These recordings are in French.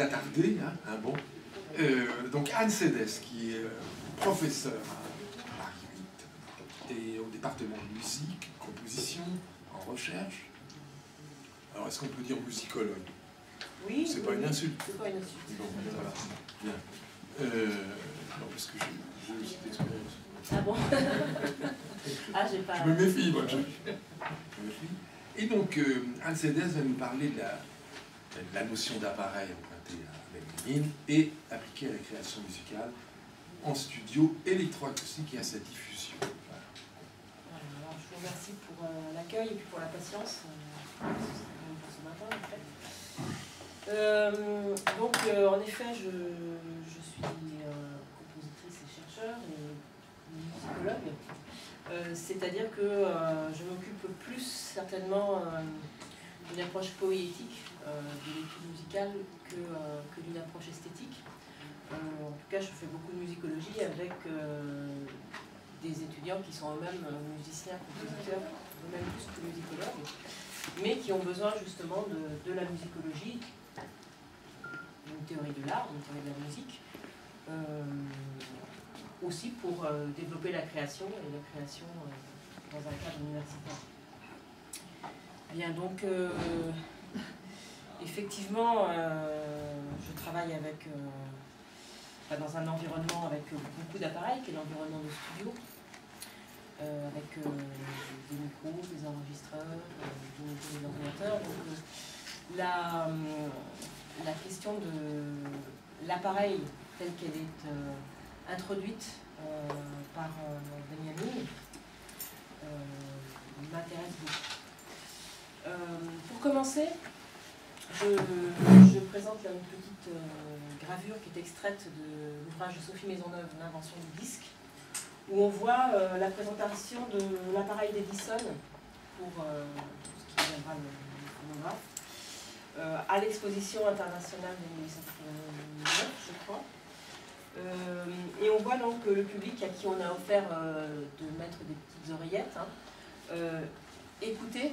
attarder. Hein, hein, bon. Euh, donc Anne Cédès, qui est euh, professeure à Paris 8 et au département de musique, composition, en recherche. Alors est-ce qu'on peut dire musicologue? Oui. C'est pas une insulte. C'est pas une insulte. Bon, voilà. Bien. Euh, non, parce que j'ai j'ai aussi d'expérience. Ah bon? Ah, j'ai pas. Je me méfie, moi. Je, je me méfie. Et donc, Anne Cédès va nous parler de la, de la notion d'appareil et appliquée à la création musicale en studio électroacoustique et à sa diffusion. Je vous remercie pour euh, l'accueil et puis pour la patience. euh, ce matin, en fait. Euh, donc, euh, en effet, je, je suis compositrice et chercheur et musicologue. C'est-à-dire que je m'occupe plus certainement d'une approche poétique de l'étude musicale que, euh, que d'une approche esthétique. Euh, en tout cas, je fais beaucoup de musicologie avec euh, des étudiants qui sont eux-mêmes euh, musiciens, compositeurs, eux-mêmes plus que musicologues, mais qui ont besoin justement de, de la musicologie, d'une théorie de l'art, d'une théorie de la musique, euh, aussi pour euh, développer la création et la création euh, dans un cadre universitaire. Bien, donc euh, effectivement, euh, je travaille avec, euh, dans un environnement avec euh, beaucoup d'appareils, qui est l'environnement de studio, avec des micros, des enregistreurs, des, ordinateurs. Donc, la, la question de l'appareil tel qu'elle est introduite par euh, Benjamin m'intéresse beaucoup. Pour commencer, je, présente une petite euh, gravure qui est extraite de l'ouvrage de Sophie Maisonneuve, L'invention du disque, où on voit euh, la présentation de l'appareil d'Edison pour euh, ce qui viendra le, le à l'exposition internationale de 1889, je crois. Et on voit donc le public à qui on a offert de mettre des petites oreillettes, hein, écouter,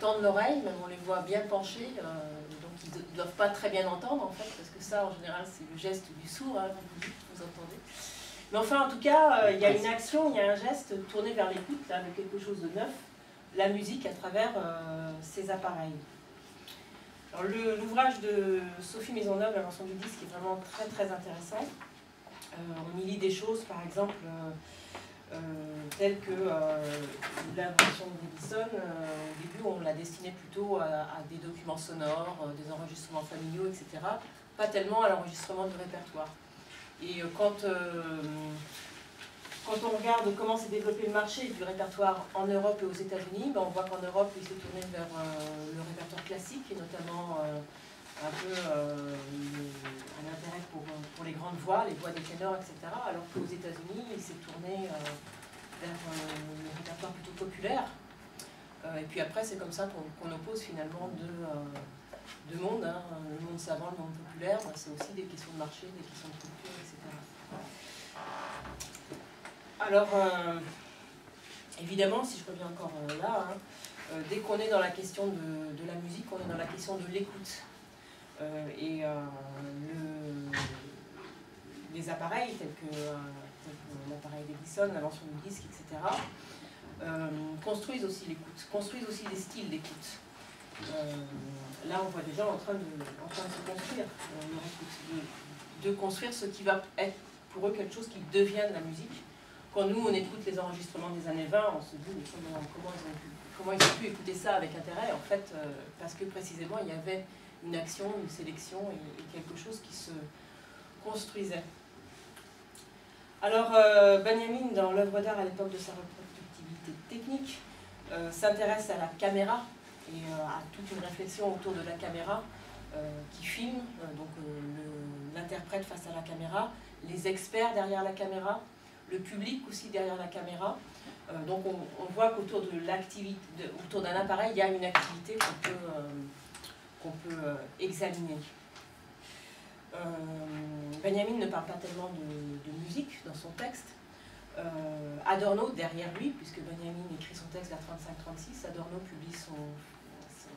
tendre l'oreille, même on les voit bien penchés, euh, donc ils ne doivent pas très bien entendre en fait, parce que ça en général c'est le geste du sourd, hein, vous, entendez. Mais enfin en tout cas, euh, il y a une action, il y a un geste tourné vers l'écoute, là, de quelque chose de neuf, la musique à travers euh, ces appareils. L'ouvrage de Sophie Maisonneuve, L'invention du disque, est vraiment très très intéressant. Euh, on y lit des choses, par exemple, euh, telles que euh, l'invention d'Edison. euh, au début, on l'a destinée plutôt à, des documents sonores, des enregistrements familiaux, etc. Pas tellement à l'enregistrement du répertoire. Et quand, quand on regarde comment s'est développé le marché du répertoire en Europe et aux États-Unis, ben, on voit qu'en Europe, il s'est tourné vers le répertoire classique et notamment un peu euh, un intérêt pour, euh, pour les grandes voix, les voix des ténors, etc. Alors qu'aux États-Unis, il s'est tourné euh, vers euh, le répertoire plutôt populaire. Euh, et puis après, c'est comme ça qu'on oppose finalement deux, euh, deux mondes, hein, le monde savant, le monde populaire. Ben, c'est aussi des questions de marché, des questions de culture, etc. Alors, euh, évidemment, si je reviens encore euh, là, hein, euh, dès qu'on est dans la question de, de la musique, on est dans la question de l'écoute. Euh, et euh, le- les appareils tels que, euh, que l'appareil d'Edison, l'invention du disque, etc., construisent aussi l'écoute, construisent aussi des styles d'écoute. Là, on voit gens en train de, en train de se construire de, de construire ce qui va être pour eux quelque chose qui devient de la musique. Quand nous, on écoute les enregistrements des années 20, on se dit mais comment, ils ont pu, écouter ça avec intérêt En fait, parce que précisément, il y avait une action, une sélection et, quelque chose qui se construisait. Alors, euh, Benjamin, dans l'œuvre d'art à l'époque de sa reproductivité technique, euh, s'intéresse à la caméra et euh, à toute une réflexion autour de la caméra qui filme, donc l'interprète face à la caméra, les experts derrière la caméra, le public aussi derrière la caméra. Donc on, on voit qu'autour d'un appareil, il y a une activité qu'on peut, peut euh, examiner. Euh, Benjamin ne parle pas tellement de, musique dans son texte. Euh, Adorno, derrière lui, puisque Benjamin écrit son texte vers 35-36, Adorno publie son,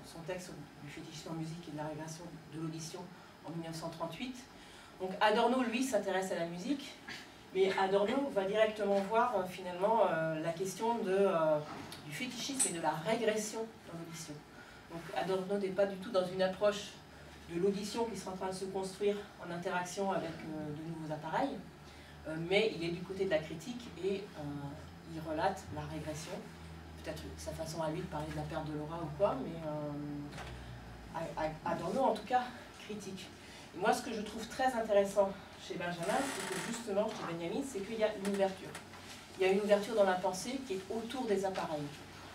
son, texte du fétichisme en musique et de la régression de l'audition en 1938. Donc Adorno, lui, s'intéresse à la musique, mais Adorno va directement voir finalement la question du fétichisme et de la régression dans l'audition. Donc Adorno n'est pas du tout dans une approche de l'audition qui sera en train de se construire en interaction avec de nouveaux appareils, mais il est du côté de la critique et il relate la régression peut-être sa façon à lui de parler de la perte de l'aura ou quoi, mais euh, Adorno en tout cas critique. Moi ce que je trouve très intéressant chez Benjamin, c'est que justement chez Benjamin, c'est qu'il y a une ouverture. Il y a une ouverture dans la pensée qui est autour des appareils.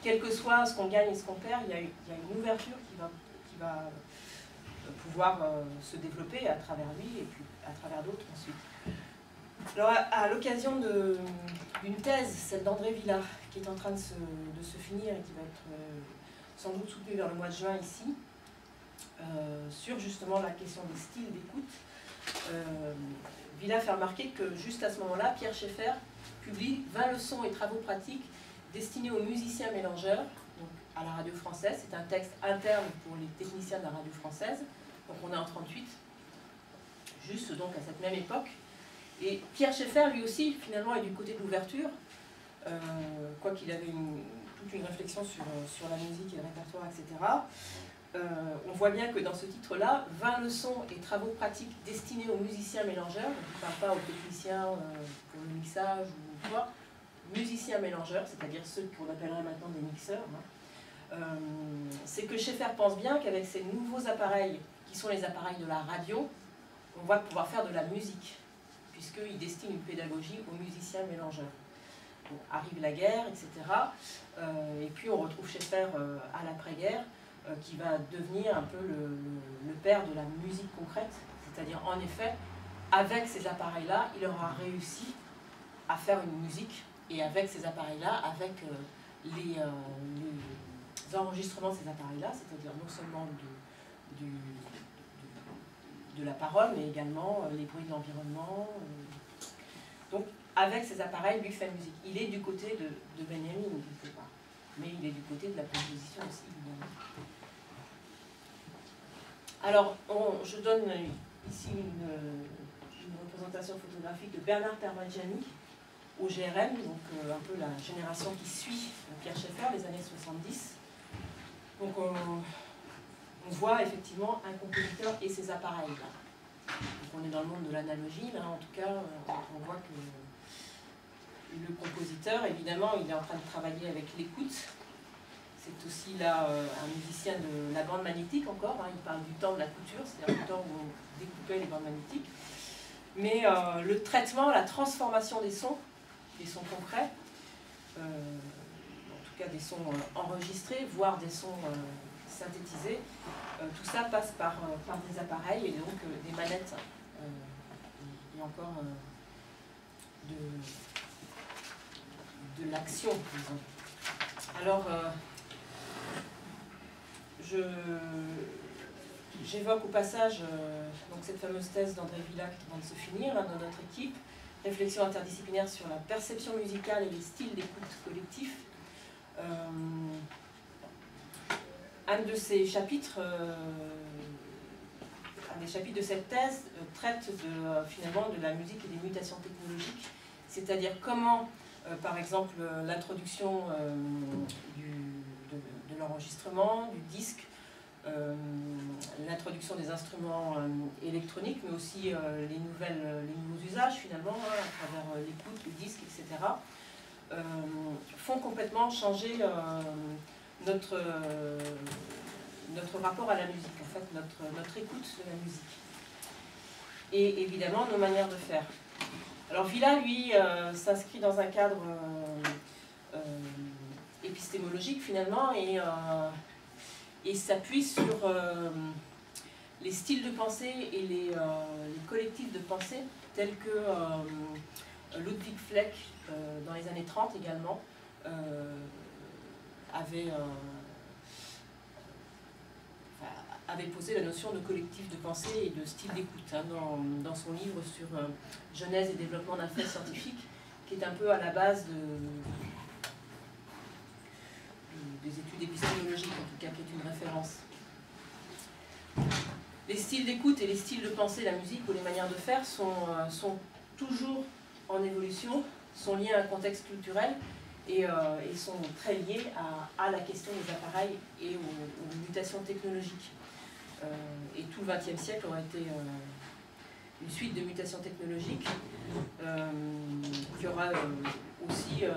Quel que soit ce qu'on gagne et ce qu'on perd, il y, a, une ouverture qui va, euh, pouvoir euh, se développer à travers lui et puis à travers d'autres ensuite. Alors, à, l'occasion d'une thèse, celle d'André Villard, qui est en train de se, finir et qui va être euh, sans doute soutenue vers le mois de juin ici, sur justement la question des styles d'écoute, Villard fait remarquer que juste à ce moment-là, Pierre Schaeffer publie 20 leçons et travaux pratiques destinés aux musiciens mélangeurs, donc à la radio française. C'est un texte interne pour les techniciens de la radio française, donc on est en 38, juste donc à cette même époque. Et Pierre Schaeffer, lui aussi, finalement, est du côté de l'ouverture, euh, quoi qu'il avait toute une réflexion sur, euh, sur la musique et le répertoire, etc. Euh, on voit bien que dans ce titre-là, 20 leçons et travaux pratiques destinés aux musiciens mélangeurs, donc ne parle pas aux techniciens pour le mixage ou quoi, musiciens mélangeurs, c'est-à-dire ceux qu'on appellerait maintenant des mixeurs, hein. c'est que Schaeffer pense bien qu'avec ces nouveaux appareils, qui sont les appareils de la radio, on va pouvoir faire de la musique puisqu'il destine une pédagogie aux musiciens mélangeurs. arrive la guerre, etc. Euh, et puis on retrouve Schaeffer euh, à l'après-guerre, euh, qui va devenir un peu le, père de la musique concrète, c'est-à-dire en effet, avec ces appareils-là, il aura réussi à faire une musique, et avec ces appareils-là, avec les, enregistrements de ces appareils-là, c'est-à-dire non seulement de la parole, mais également euh, les bruits de l'environnement. Euh. Donc, avec ces appareils, lui fait la musique. Il est du côté de, Benjamin, quelque part. Mais il est du côté de la composition aussi. Alors, je donne ici une, représentation photographique de Bernard Tarvagiani au GRM, donc euh, un peu la génération qui suit Pierre Schaeffer, les années 70. Donc, on voit effectivement un compositeur et ses appareils. Donc on est dans le monde de l'analogie, là en tout cas, euh, on voit que le compositeur, évidemment, il est en train de travailler avec l'écoute. C'est aussi là euh, un musicien de la bande magnétique encore, hein. il parle du temps de la couture, c'est-à-dire du temps où on découpait les bandes magnétiques. Mais le traitement, la transformation des sons, des sons concrets, en tout cas des sons enregistrés, voire des sons synthétisés, euh, tout ça passe par, euh, par des appareils et donc euh, des manettes et encore de, de l'action, disons. Alors, j'évoque au passage donc cette fameuse thèse d'André Villa qui vient de se finir dans notre équipe, réflexion interdisciplinaire sur la perception musicale et les styles d'écoute collectif un de ces chapitres, euh, un des chapitres de cette thèse euh, traite euh, finalement de la musique et des mutations technologiques, c'est-à-dire comment, par exemple, l'introduction de, l'enregistrement, du disque, l'introduction des instruments électroniques, mais aussi les, nouvelles, les nouveaux usages finalement, hein, à travers l'écoute, le disque, etc., font complètement changer notre, euh, notre rapport à la musique, en fait, notre, notre écoute de la musique. Et évidemment, nos manières de faire. Alors Villa, lui, euh, s'inscrit dans un cadre euh, épistémologique finalement et, et s'appuie sur les styles de pensée et les, les, collectifs de pensée tels que Ludwig Fleck dans les années 30 également avait, euh, avait posé la notion de collectif de pensée et de style d'écoute hein, dans, dans, son livre sur euh, Genèse et développement d'un fait scientifique, qui est un peu à la base de, des études épistémologiques, en tout cas qui est une référence. les styles d'écoute et les styles de pensée, la musique ou les manières de faire sont, sont toujours en évolution, sont liés à un contexte culturel et, sont très liés à, la question des appareils et aux, mutations technologiques. et tout le XXe siècle aura été une suite de mutations technologiques euh, qui aura euh, aussi euh,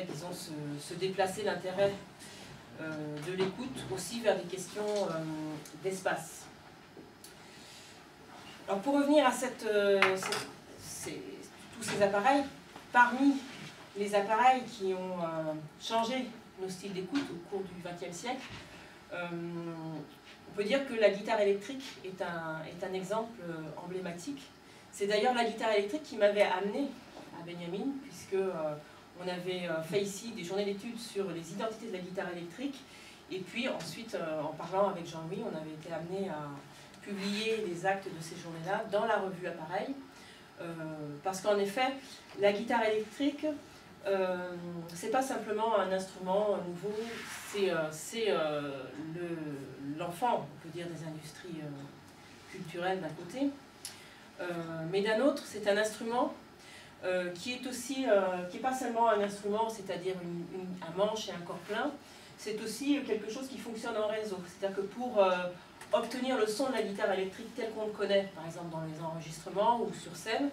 disons, se, déplacer l'intérêt de l'écoute aussi vers des questions d'espace. Alors pour revenir à cette, tous ces appareils, parmi les appareils qui ont changé nos styles d'écoute au cours du XXe siècle, on peut dire que la guitare électrique est un, exemple euh, emblématique. C'est d'ailleurs la guitare électrique qui m'avait amené à Benjamin, puisque euh, on avait euh, fait ici des journées d'études sur les identités de la guitare électrique. Et puis ensuite, en parlant avec Jean-Louis, on avait été amené à publier les actes de ces journées-là dans la revue Appareil. parce qu'en effet, la guitare électrique, euh, c'est pas simplement un instrument nouveau, c'est euh, euh, l'enfant, on peut dire, des industries culturelles d'un côté. mais d'un autre, c'est un instrument qui est aussi, qui n'est pas seulement un instrument, c'est-à-dire un manche et un corps plein, c'est aussi quelque chose qui fonctionne en réseau. C'est-à-dire que pour obtenir le son de la guitare électrique tel qu'on le connaît, par exemple dans les enregistrements ou sur scène,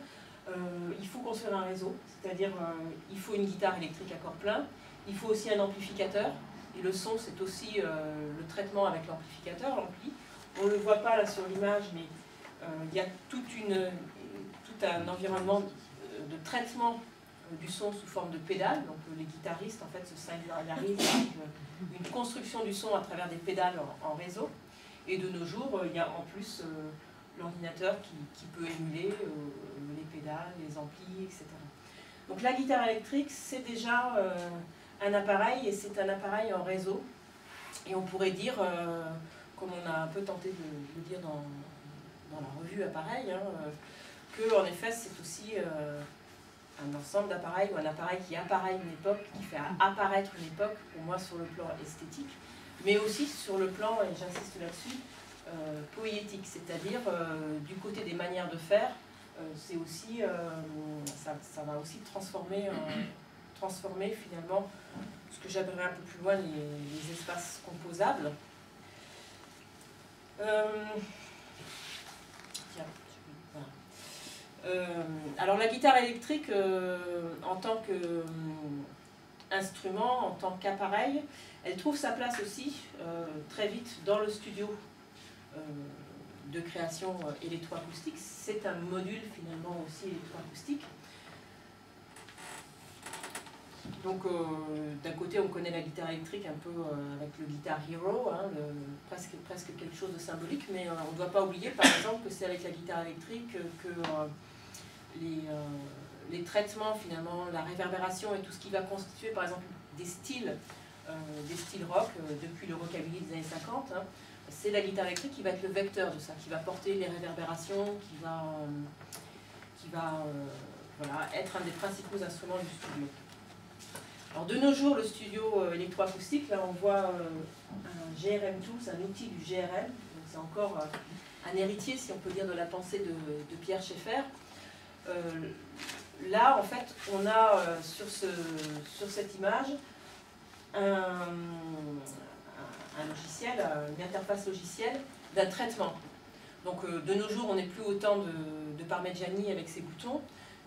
euh, il faut construire un réseau, c'est-à-dire euh, il faut une guitare électrique à corps plein, il faut aussi un amplificateur, et le son c'est aussi euh, le traitement avec l'amplificateur, l'ampli. On ne le voit pas là sur l'image, mais il y a toute une, tout un environnement de traitement du son sous forme de pédales. Donc les guitaristes en fait se singularisent une construction du son à travers des pédales en, réseau. Et de nos jours, il y a en plus l'ordinateur qui, peut émuler euh, les pédales, les amplis, etc. Donc la guitare électrique, c'est déjà euh, un appareil et c'est un appareil en réseau. Et on pourrait dire, euh, comme on a un peu tenté de le dire dans, dans, la revue Appareil, hein, que en effet c'est aussi un ensemble d'appareils ou un appareil qui apparaît une époque, qui fait apparaître une époque, pour moi sur le plan esthétique, mais aussi sur le plan, et j'insiste là-dessus, euh, poétique, c'est-à-dire euh, du côté des manières de faire, euh, aussi, ça, va aussi transformer, transformer finalement ce que j'appellerais un peu plus loin les, espaces composables. Alors la guitare électrique en tant qu'instrument, en tant qu'appareil, elle trouve sa place aussi très vite dans le studio euh, de création euh, électroacoustique. C'est un module finalement aussi électroacoustique. Donc euh, d'un côté on connaît la guitare électrique un peu avec le Guitar Hero, hein, presque quelque chose de symbolique, mais on ne doit pas oublier par exemple que c'est avec la guitare électrique que les, les, traitements finalement, la réverbération et tout ce qui va constituer par exemple des styles, des styles rock depuis le rockabilly des années 50, c'est la guitare électrique qui va être le vecteur de ça, qui va porter les réverbérations, qui va, euh, qui va euh, être un des principaux instruments du studio. Alors de nos jours, le studio euh, électroacoustique, là on voit un GRM Tools, un outil du GRM, c'est encore un héritier, si on peut dire, de la pensée de, Pierre Schaeffer. Là, en fait, on a sur, ce, sur cette image un, logiciel, euh, une interface logicielle d'un traitement. Donc euh, de nos jours, on n'est plus autant de, de, avec ses boutons,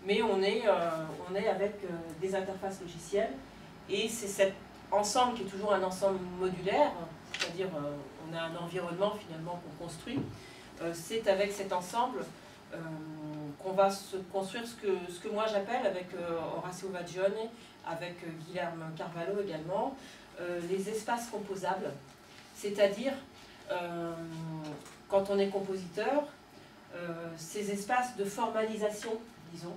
mais on est, euh, on est avec des interfaces logicielles. Et c'est cet ensemble qui est toujours un ensemble modulaire, c'est-à-dire on a un environnement finalement qu'on construit. c'est avec cet ensemble qu'on va se construire ce que, ce que moi j'appelle avec Horacio Vagione, avec Guilherme Carvalho également, les espaces composables. C'est-à-dire, euh, quand on est compositeur, euh, ces espaces de formalisation, disons,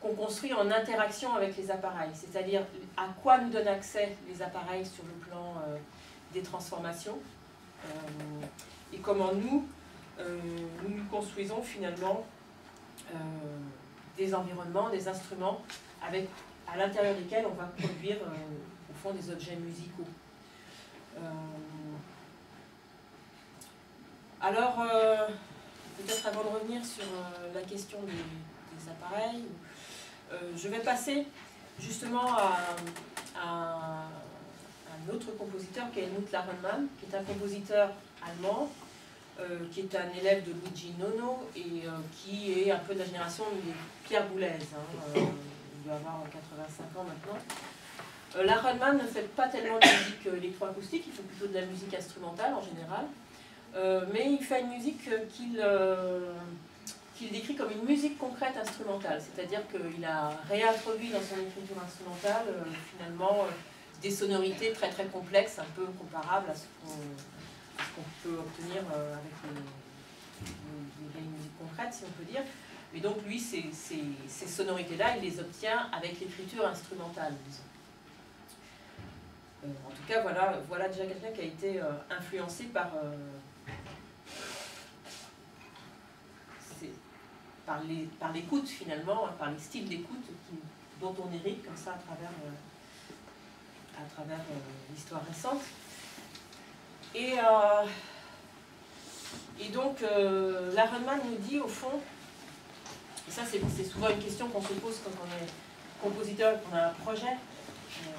qu'on construit en interaction avec les appareils, c'est-à-dire à quoi nous donnent accès les appareils sur le plan euh, des transformations, et comment nous, nous construisons finalement des environnements, des instruments, à l'intérieur desquels on va produire au fond des objets musicaux. Alors, euh, peut-être avant de revenir sur euh, la question des, appareils, euh, je vais passer justement à, un autre compositeur qui est Helmut Larenmann, qui est un compositeur allemand, euh, qui est un élève de Luigi Nono et euh, qui est un peu de la génération de Pierre Boulez. hein, euh, il doit avoir 85 ans maintenant. Euh, Larenmann ne fait pas tellement de musique euh, électroacoustique, il fait plutôt de la musique instrumentale en général. Euh, mais il fait une musique euh, qu'il euh, décrit comme une musique concrète instrumentale, c'est-à-dire qu'il a réintroduit dans son écriture instrumentale euh, finalement euh, des sonorités très très complexes, un peu comparables à ce qu'on ce qu'on peut obtenir euh, avec les vieilles musiques concrètes, si on peut dire. Mais donc lui, ces, ces- ces sonorités-là, il les obtient avec l'écriture instrumentale, disons. Euh, en tout cas, voilà, voilà déjà quelqu'un qui a été euh, influencé par, par par l'écoute finalement, hein, par les styles d'écoute dont on hérite comme ça à travers, à travers l'histoire récente. Et, euh, et donc, euh, Larenman nous dit au fond, et ça c'est souvent une question qu'on se pose quand on est compositeur et qu'on a un projet euh,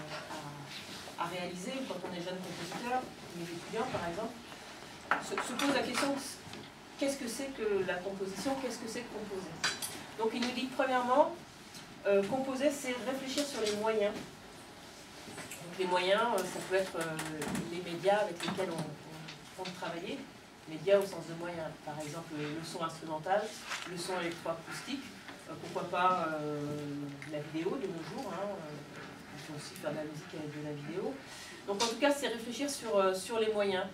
à, réaliser, quand on est jeune compositeur, les étudiants par exemple, se, se pose la question qu'est-ce que c'est que la composition, qu'est-ce que c'est que composer? Donc il nous dit premièrement, composer c'est réfléchir sur les moyens. Donc les moyens, euh, ça peut être euh, les médias avec lesquels on, on compte travailler, médias au sens de moyens, par exemple le son instrumental, le son électroacoustique, euh, pourquoi pas la vidéo de nos jours, hein, on peut aussi faire de la musique avec de la vidéo. Donc en tout cas, c'est réfléchir sur, sur les moyens.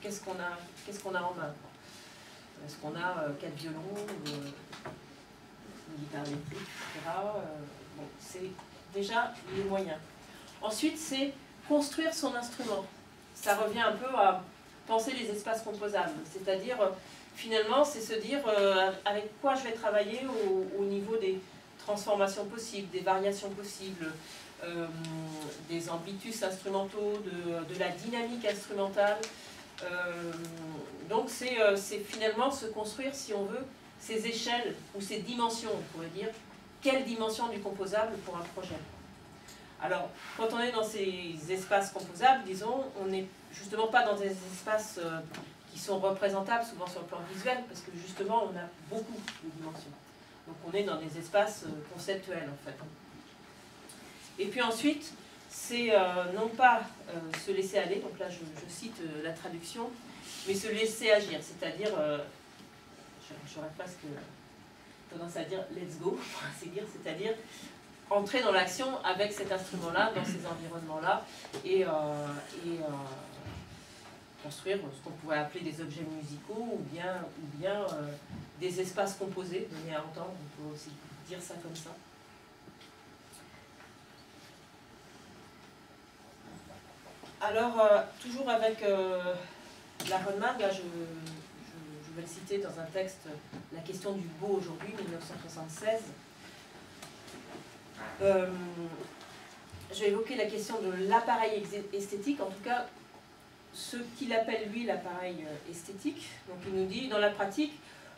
Qu'est-ce qu'on a, a en main. Est-ce qu'on a quatre violons, une guitare électrique, etc. Bon, c'est déjà les moyens. Ensuite, c'est construire son instrument. Ça revient un peu à penser les espaces composables. C'est-à-dire, euh, finalement, c'est se dire euh, avec quoi je vais travailler au, au niveau des transformations possibles, des variations possibles, euh, des ambitus instrumentaux, de, la dynamique instrumentale. Donc c'est finalement se construire, si on veut, ces échelles ou ces dimensions, on pourrait dire, quelle dimension du composable pour un projet? Alors, quand on est dans ces espaces composables, disons, on n'est justement pas dans des espaces euh, qui sont représentables souvent sur le plan visuel, parce que justement, on a beaucoup de dimensions. Donc on est dans des espaces euh, conceptuels, en fait. Et puis ensuite, c'est euh, non pas se laisser aller, donc là je, cite la traduction, mais se laisser agir, c'est-à-dire, j'aurais presque tendance à dire let's go, c'est-à-dire entrer dans l'action avec cet instrument-là, dans ces environnements-là, et, euh, euh, construire ce qu'on pourrait appeler des objets musicaux ou bien, ou bien euh, des espaces composés, donnés à entendre, on peut aussi dire ça comme ça. Alors, toujours avec la Rodman, là je, je- je vais le citer dans un texte, La question du beau aujourd'hui, 1976. Euh, je vais évoquer la question de l'appareil esthétique, en tout cas ce qu'il appelle lui l'appareil euh, esthétique. Donc il nous dit, dans la pratique,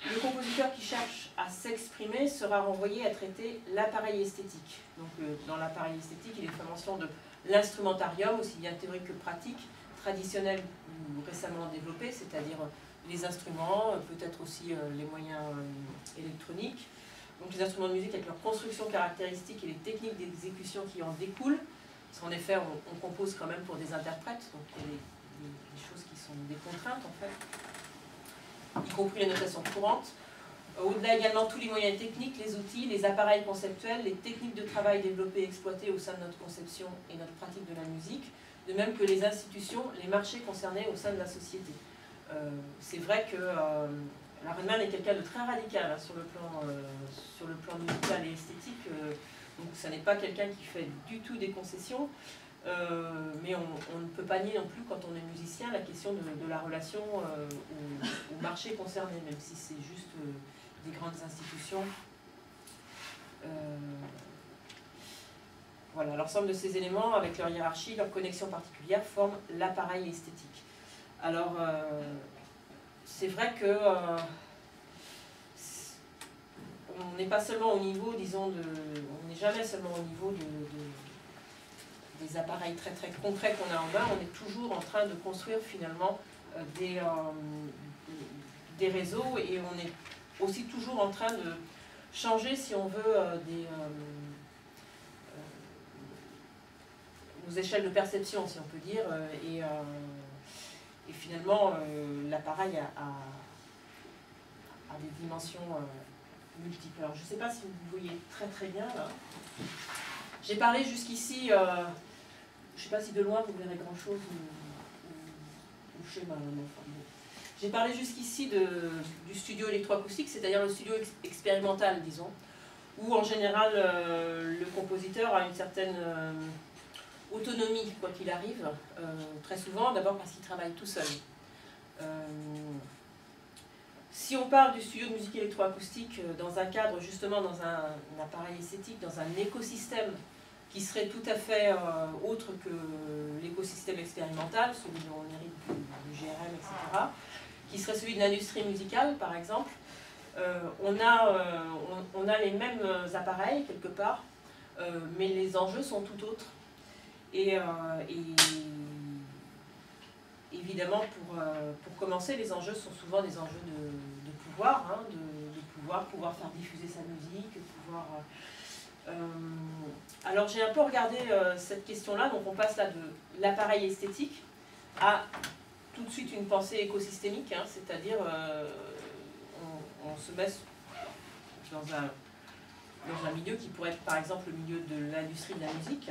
le compositeur qui cherche à s'exprimer sera renvoyé à traiter l'appareil esthétique. Donc euh, dans l'appareil esthétique, il est fait mention de l'instrumentarium, aussi bien théorique que pratique, traditionnel ou récemment développé, c'est-à-dire les instruments, peut-être aussi les moyens électroniques. Donc les instruments de musique avec leurs constructions caractéristiques et les techniques d'exécution qui en découlent. Parce qu'en effet, on, compose quand même pour des interprètes, donc il y a des choses qui sont des contraintes en fait, y compris les notations courantes. Au-delà également tous les moyens techniques, les outils, les appareils conceptuels, les techniques de travail développées et exploitées au sein de notre conception et notre pratique de la musique, de même que les institutions, les marchés concernés au sein de la société. Euh, c'est vrai que euh, la Redman est quelqu'un de très radical hein, sur, le plan, euh, sur le plan musical et esthétique. euh, donc ça n'est pas quelqu'un qui fait du tout des concessions. euh, mais on, ne peut pas nier non plus, quand on est musicien, la question de, la relation au, marché concerné, même si c'est juste des grandes institutions. Voilà, l'ensemble de ces éléments, avec leur hiérarchie, leur connexion particulière, forment l'appareil esthétique. Alors, c'est vrai que euh, on n'est pas seulement au niveau, disons, de, on n'est jamais seulement au niveau de, des appareils très très concrets qu'on a en main, on est toujours en train de construire finalement euh, des, des réseaux et on est aussi toujours en train de changer, si on veut, des, nos échelles de perception, si on peut dire, et et finalement, euh, l'appareil a, des dimensions euh, multiples. Je ne sais pas si vous voyez très très bien. J'ai parlé jusqu'ici, euh, je ne sais pas si de loin vous verrez grand chose ou, ou, schéma. J'ai parlé jusqu'ici du studio électroacoustique, c'est-à-dire le studio expérimental, disons, où en général le compositeur a une certaine autonomie, quoi qu'il arrive, euh, très souvent, d'abord parce qu'il travaille tout seul. Euh, si on parle du studio de musique électroacoustique euh, dans un cadre, justement, dans un, appareil esthétique, dans un écosystème qui serait tout à fait autre que l'écosystème expérimental, celui dont on hérite du, GRM, etc., qui serait celui de l'industrie musicale, par exemple, on, a, on, a les mêmes appareils, quelque part, mais les enjeux sont tout autres. Euh, et, évidemment, pour, euh, pour, commencer, les enjeux sont souvent des enjeux de, pouvoir, hein, de, pouvoir, pouvoir faire diffuser sa musique, pouvoir... Euh, alors j'ai un peu regardé cette question-là, donc on passe là de l'appareil esthétique à tout de suite une pensée écosystémique, hein, c'est-à-dire on, se met dans un, dans un milieu qui pourrait être par exemple le milieu de l'industrie de la musique,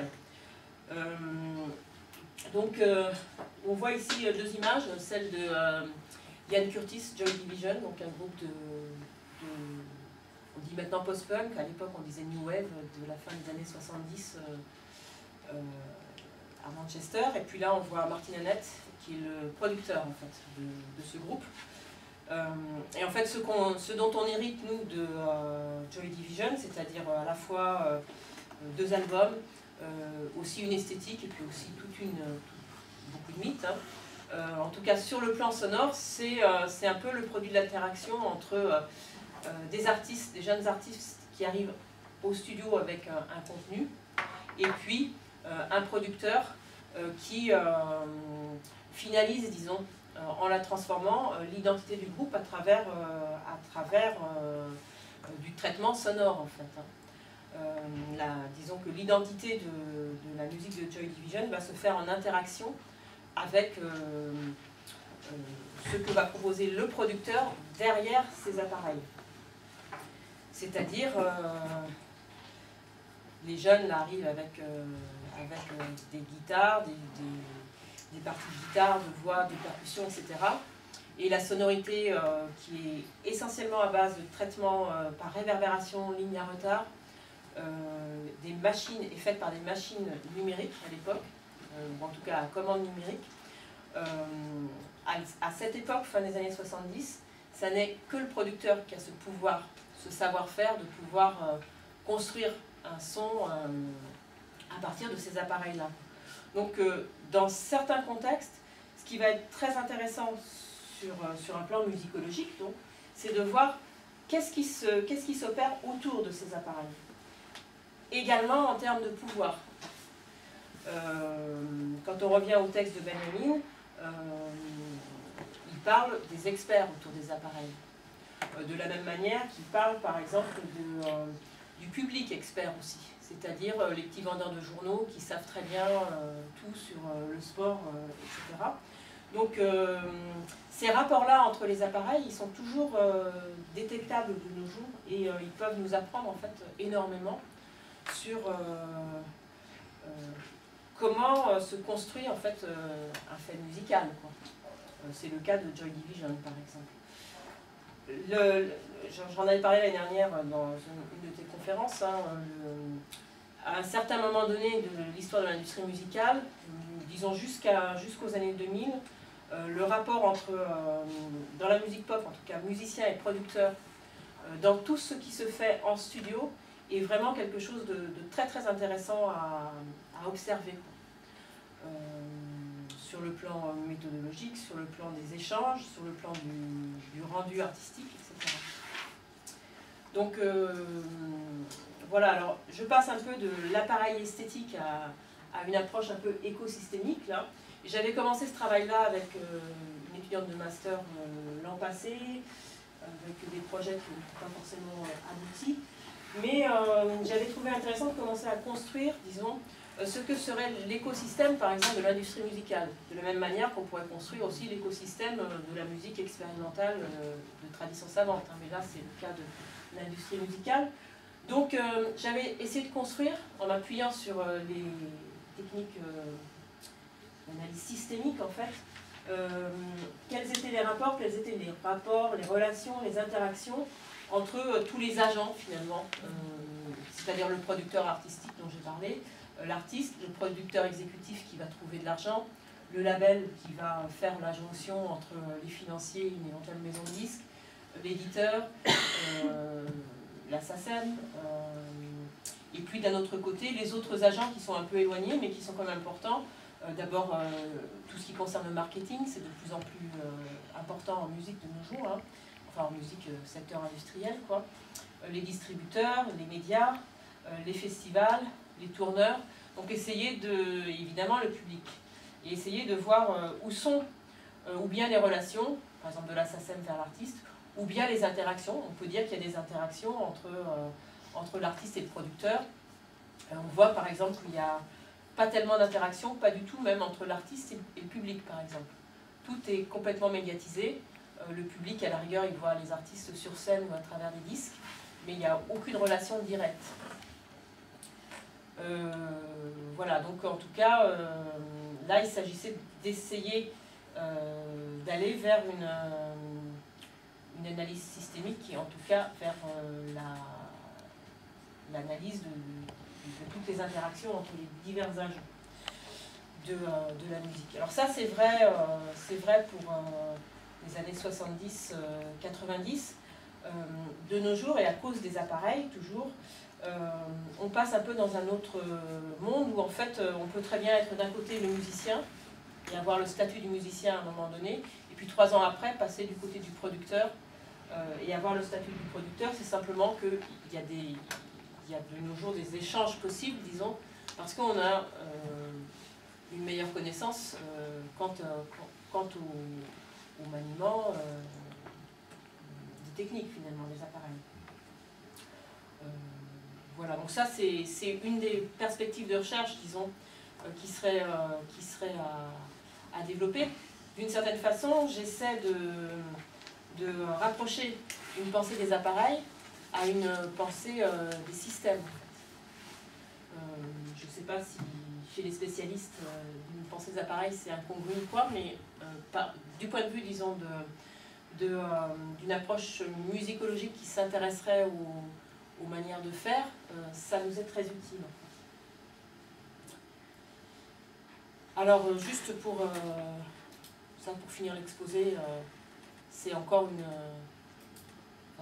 donc, euh, on voit ici euh, deux images, celle de Ian Curtis, Joy Division, donc un groupe de, on dit maintenant post-punk, à l'époque on disait New Wave, de la fin des années 70 à Manchester. Et puis là on voit Martin Annette, qui est le producteur en fait, de, ce groupe. et en fait ce, ce, dont on hérite nous de Joy Division, c'est-à-dire à la fois deux albums, euh, aussi une esthétique et puis aussi toute une, beaucoup de mythes. Hein. Euh, en tout cas, sur le plan sonore, c'est euh, un peu le produit de l'interaction entre des artistes, des jeunes artistes qui arrivent au studio avec un, contenu, et puis un producteur qui finalise, disons, en la transformant, l'identité du groupe à travers, à travers du traitement sonore, en fait. Hein. Euh, disons que l'identité de, la musique de Joy Division va se faire en interaction avec euh, euh, ce que va proposer le producteur derrière ces appareils. C'est-à-dire, les jeunes arrivent avec, avec des guitares, des, des, parties de guitare, de voix, de percussions, etc. Et la sonorité qui est essentiellement à base de traitement par réverbération, ligne à retard, des machines, et faites par des machines numériques à l'époque, euh, ou en tout cas à commande numérique. Euh, à, cette époque, fin des années 70, ça n'est que le producteur qui a ce pouvoir, ce savoir-faire de pouvoir construire un son à partir de ces appareils-là. Donc, dans certains contextes, ce qui va être très intéressant sur, sur un plan musicologique, c'est de voir qu'est-ce qui s'opère autour de ces appareils également en termes de pouvoir. Euh, quand on revient au texte de Benjamin, euh, il parle des experts autour des appareils. Euh, de la même manière qu'il parle par exemple du public expert aussi, c'est-à-dire les petits vendeurs de journaux qui savent très bien tout sur le sport, etc. Donc ces rapports-là entre les appareils, ils sont toujours détectables de nos jours et ils peuvent nous apprendre en fait énormément sur euh, euh, comment euh, se construit en fait un fait musical. C'est le cas de Joy Division par exemple. J'en avais parlé l'année dernière dans une, de tes conférences. Hein, à un certain moment donné de l'histoire de l'industrie musicale, disons jusqu'aux années 2000, le rapport entre, dans la musique pop en tout cas, musicien et producteur, dans tout ce qui se fait en studio, est vraiment quelque chose de, très très intéressant à, observer. Euh, sur le plan méthodologique, sur le plan des échanges, sur le plan du, rendu artistique, etc. Donc voilà, alors je passe un peu de l'appareil esthétique à, une approche un peu écosystémique. J'avais commencé ce travail-là avec une étudiante de master l'an passé, avec des projets qui n'ont pas forcément abouti. Mais euh, j'avais trouvé intéressant de commencer à construire, disons, euh, ce que serait l'écosystème, par exemple, de l'industrie musicale. De la même manière qu'on pourrait construire aussi l'écosystème euh, de la musique expérimentale de tradition savante. Hein. Mais là, c'est le cas de l'industrie musicale. Donc, j'avais essayé de construire, en m'appuyant sur les techniques d'analyse systémique, en fait, quels étaient les rapports, quels étaient les rapports, les relations, les interactions entre euh, tous les agents finalement, euh, c'est-à-dire le producteur artistique dont j'ai parlé, euh, l'artiste, le producteur exécutif qui va trouver de l'argent, le label qui va faire la jonction entre les financiers et une éventuelle maison de disques, l'éditeur, SACEM, et puis d'un autre côté, les autres agents qui sont un peu éloignés mais qui sont quand même importants. D'abord, tout ce qui concerne le marketing, c'est de plus en plus important en musique de nos jours. Hein en musique, euh, secteur industriel, quoi. Euh, les distributeurs, les médias, euh, les festivals, les tourneurs. Donc essayer de, évidemment, le public. Et essayer de voir où sont, ou bien les relations, par exemple de la SACEM vers l'artiste, ou bien les interactions. On peut dire qu'il y a des interactions entre, entre l'artiste et le producteur. on voit par exemple qu'il n'y a pas tellement d'interactions, pas du tout même entre l'artiste et le public par exemple. Tout est complètement médiatisé. Euh, le public, à la rigueur, il voit les artistes sur scène ou à travers des disques, mais il n'y a aucune relation directe. Euh, voilà, donc en tout cas, euh, là, il s'agissait d'essayer d'aller vers une, analyse systémique et en tout cas vers l'analyse de, toutes les interactions entre les divers agents de, de la musique. Alors ça, c'est vrai, c'est vrai pour années 70-90, euh, de nos jours, et à cause des appareils toujours, euh, on passe un peu dans un autre monde où en fait euh, on peut très bien être d'un côté le musicien et avoir le statut du musicien à un moment donné, et puis trois ans après passer du côté du producteur et avoir le statut du producteur, c'est simplement qu'il y, a il y a de nos jours des échanges possibles, disons, parce qu'on a une meilleure connaissance quant au, au maniement euh, des techniques finalement, des appareils. Euh, voilà, donc ça c'est une des perspectives de recherche, disons, euh, qui serait, à, développer. D'une certaine façon, j'essaie de rapprocher une pensée des appareils à une pensée des systèmes. je ne sais pas si les spécialistes d'une pensée des appareils c'est incongru ou quoi, mais du point de vue, disons, d'une de, euh, approche musicologique qui s'intéresserait aux, aux, manières de faire, euh, ça nous est très utile. Alors, euh, juste pour, ça, pour finir l'exposé, c'est encore une...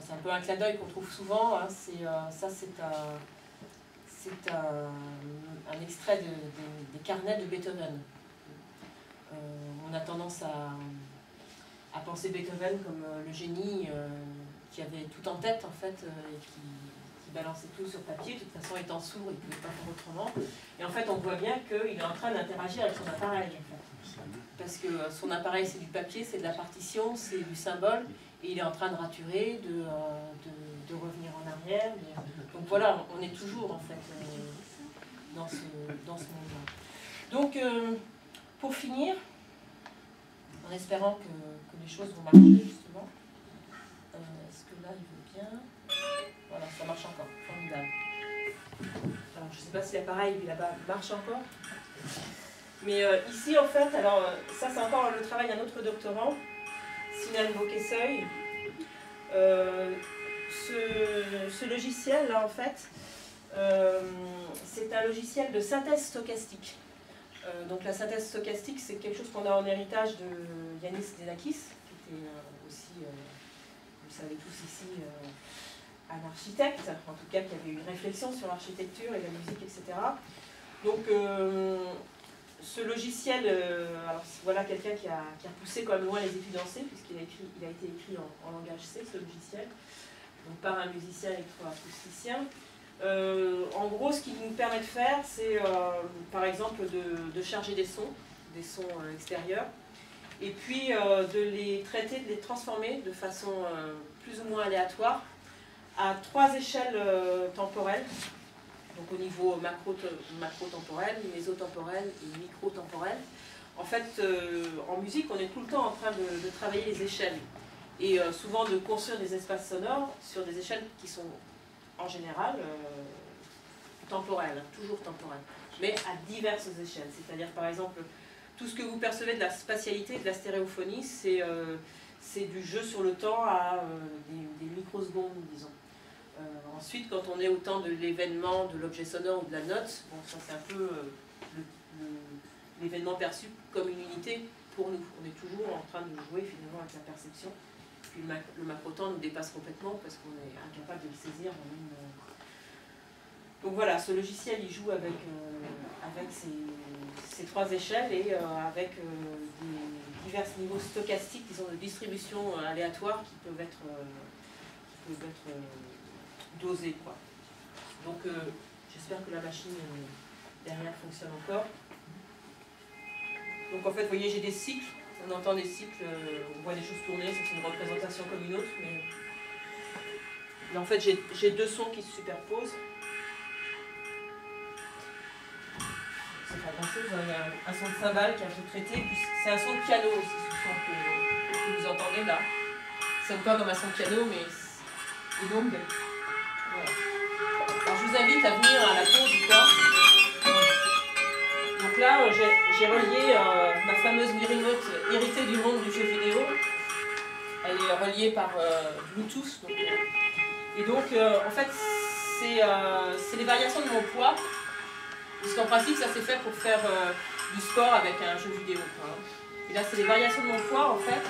c'est un peu un clin d'œil qu'on trouve souvent. Hein, ça, c'est un, c'est un, extrait des carnets de Beethoven. Euh, on a tendance à, à, penser Beethoven comme euh, le génie euh, qui avait tout en tête en fait et qui, balançait tout sur papier, de toute façon étant sourd, il ne pouvait pas faire autrement. Et en fait, on voit bien qu'il est en train d'interagir avec son appareil. Parce que son appareil, c'est du papier, c'est de la partition, c'est du symbole, et il est en train de raturer, de, de, revenir en arrière. Donc voilà, on est toujours en fait dans ce, dans ce monde-là. Donc, pour finir, en espérant que, les choses vont marcher justement, euh, est-ce que là il veut bien? Voilà, ça marche encore, formidable. Alors je ne sais pas si l'appareil là-bas marche encore. Mais euh, ici en fait, alors euh, ça c'est encore le travail d'un autre doctorant, Sinan Bokeseuil. ce, ce logiciel là en fait, c'est un logiciel de synthèse stochastique. Euh, donc la synthèse stochastique, c'est quelque chose qu'on a en héritage de Yanis Denakis, qui était euh, aussi, euh, vous le savez tous ici, un architecte, en tout cas qui avait une réflexion sur l'architecture et la musique, etc. Donc ce logiciel, euh, alors voilà quelqu'un qui a, qui a, poussé quand même loin les études en C, puisqu'il a, a été écrit en, langage C, ce logiciel, donc par un musicien électroacousticien. Euh, en gros, ce qu'il nous permet de faire, c'est euh, par exemple de, de, charger des sons, des sons extérieurs, et puis de les traiter, de les transformer de façon plus ou moins aléatoire à trois échelles temporelles, donc au niveau macro-temporel, mésotemporel et micro-temporel. En fait, euh, en musique, on est tout le temps en train de, travailler les échelles et euh, souvent de construire des espaces sonores sur des échelles qui sont en général euh, temporelles, toujours temporelles, mais à diverses échelles. C'est-à-dire, par exemple, tout ce que vous percevez de la spatialité, de la stéréophonie, c'est du jeu sur le temps à des, des microsecondes, disons. Euh, ensuite, quand on est au temps de l'événement, de l'objet sonore ou de la note, bon, ça c'est un peu euh, l'événement perçu comme une unité pour nous. On est toujours en train de jouer finalement avec la perception. Puis le, macro-temps nous dépasse complètement parce qu'on est incapable de le saisir euh. Donc voilà, ce logiciel il joue avec, avec ces, trois échelles et avec divers niveaux stochastiques, disons, de distribution aléatoire qui peuvent être doser. Quoi. Donc euh, j'espère que la machine euh, derrière fonctionne encore. Donc en fait, vous voyez, j'ai des cycles. On entend des cycles, euh, on voit des choses tourner, c'est une représentation comme une autre. Mais en fait, j'ai deux sons qui se superposent. C'est pas grand chose, hein. il a un, son de cymbale qui un peu traité, c'est un son de piano aussi, ce son que, vous entendez là. C'est encore comme un son de piano, mais. Alors je vous invite à venir à la pause du corps. Donc là, euh, j'ai relié euh, ma fameuse Mirimote héritée du monde du jeu vidéo. Elle est reliée par euh, Bluetooth. et donc, en fait, c'est les variations de mon poids. Puisqu'en principe, ça s'est fait pour faire du sport avec un jeu vidéo. Et là, c'est les variations de mon poids, en fait,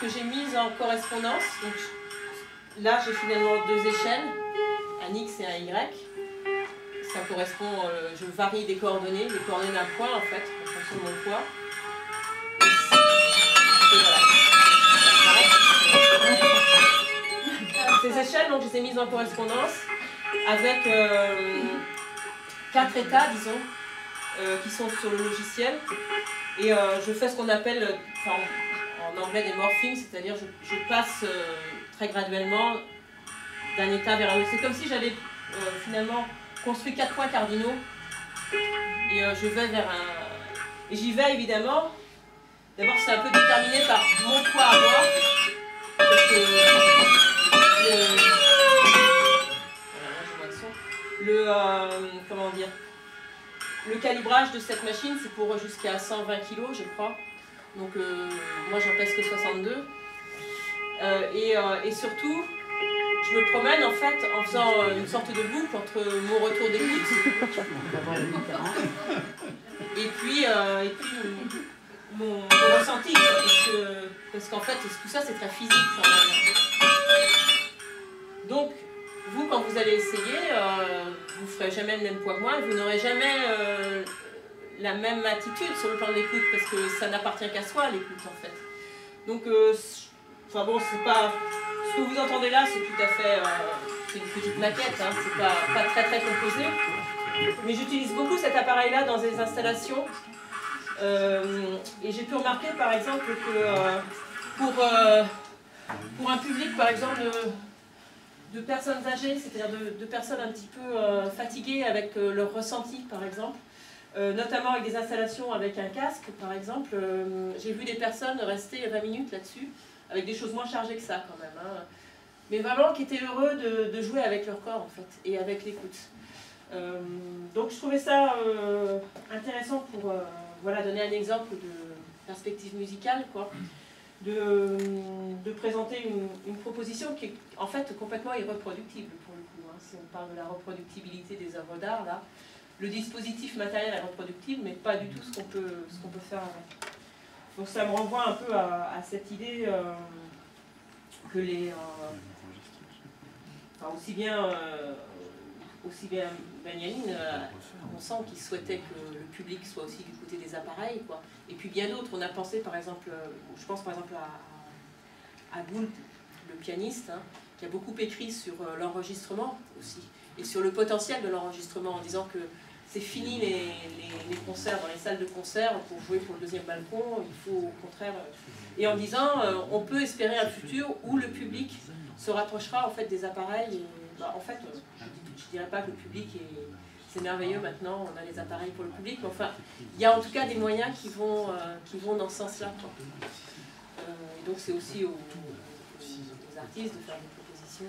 que j'ai mises en correspondance. Donc, Là, j'ai finalement deux échelles, un X et un Y. Ça correspond, euh, je varie des coordonnées, les coordonnées d'un point en fait, en fonction de mon poids. Ces échelles, donc, je les ai mises en correspondance avec euh, quatre états, disons, euh, qui sont sur le logiciel. Et je fais ce qu'on appelle, en, anglais, des morphings, c'est-à-dire je, passe graduellement d'un état vers un autre. C'est comme si j'avais euh, finalement construit quatre points cardinaux et euh, je vais vers un... Et j'y vais évidemment. D'abord c'est un peu déterminé par mon poids à moi. le, euh, comment dire? Le calibrage de cette machine c'est pour jusqu'à 120 kg je crois. Donc moi j'en pèse que 62. Euh, euh, et, surtout, je me promène en fait en faisant euh, une sorte de boucle entre mon retour d'écoute et puis, et puis mon, ressenti. Parce qu'en fait, tout ça c'est très physique quand même. Donc, vous, quand vous allez essayer, vous ne ferez jamais le même poids que moi et vous n'aurez jamais la même attitude sur le plan de l'écoute parce que ça n'appartient qu'à soi l'écoute en fait. Donc, Enfin bon, c'est pas. Ce que vous entendez là, c'est tout à fait. Euh, une petite maquette, hein, c'est pas, pas très très composé. Mais j'utilise beaucoup cet appareil-là dans des installations. Euh, et j'ai pu remarquer par exemple que euh, pour, pour un public par exemple de, personnes âgées, c'est-à-dire de, de, personnes un petit peu fatiguées avec leur ressenti par exemple, notamment avec des installations avec un casque par exemple, j'ai vu des personnes rester 20 minutes là-dessus avec des choses moins chargées que ça quand même. Hein. Mais vraiment qui étaient heureux de, jouer avec leur corps en fait, et avec l'écoute. Euh, donc je trouvais ça euh, intéressant pour euh, voilà, donner un exemple de perspective musicale, quoi. De, présenter une, proposition qui est en fait complètement irreproductible pour le coup. Hein. Si on parle de la reproductibilité des œuvres d'art, là, le dispositif matériel est reproductible, mais pas du tout ce qu'on peut, ce qu'on peut faire avec. Donc ça me renvoie un peu à, cette idée euh, que les... Euh, aussi bien euh, aussi bien euh, on sent qu'il souhaitait que le public soit aussi du côté des appareils. Quoi. Et puis bien d'autres, on a pensé par exemple, je pense par exemple à, à Gould, le pianiste, hein, qui a beaucoup écrit sur l'enregistrement aussi, et sur le potentiel de l'enregistrement en disant que c'est fini les, concerts dans les salles de concert pour jouer pour le deuxième balcon, il faut au contraire... euh, Et en disant, euh, on peut espérer un futur où le public se rapprochera en fait des appareils. bah, en fait, je ne dirais pas que le public est... C'est merveilleux maintenant, on a les appareils pour le public, mais enfin, il y a en tout cas des moyens qui vont, euh, qui vont dans ce sens-là. Euh, et donc c'est aussi aux artistes de faire des propositions.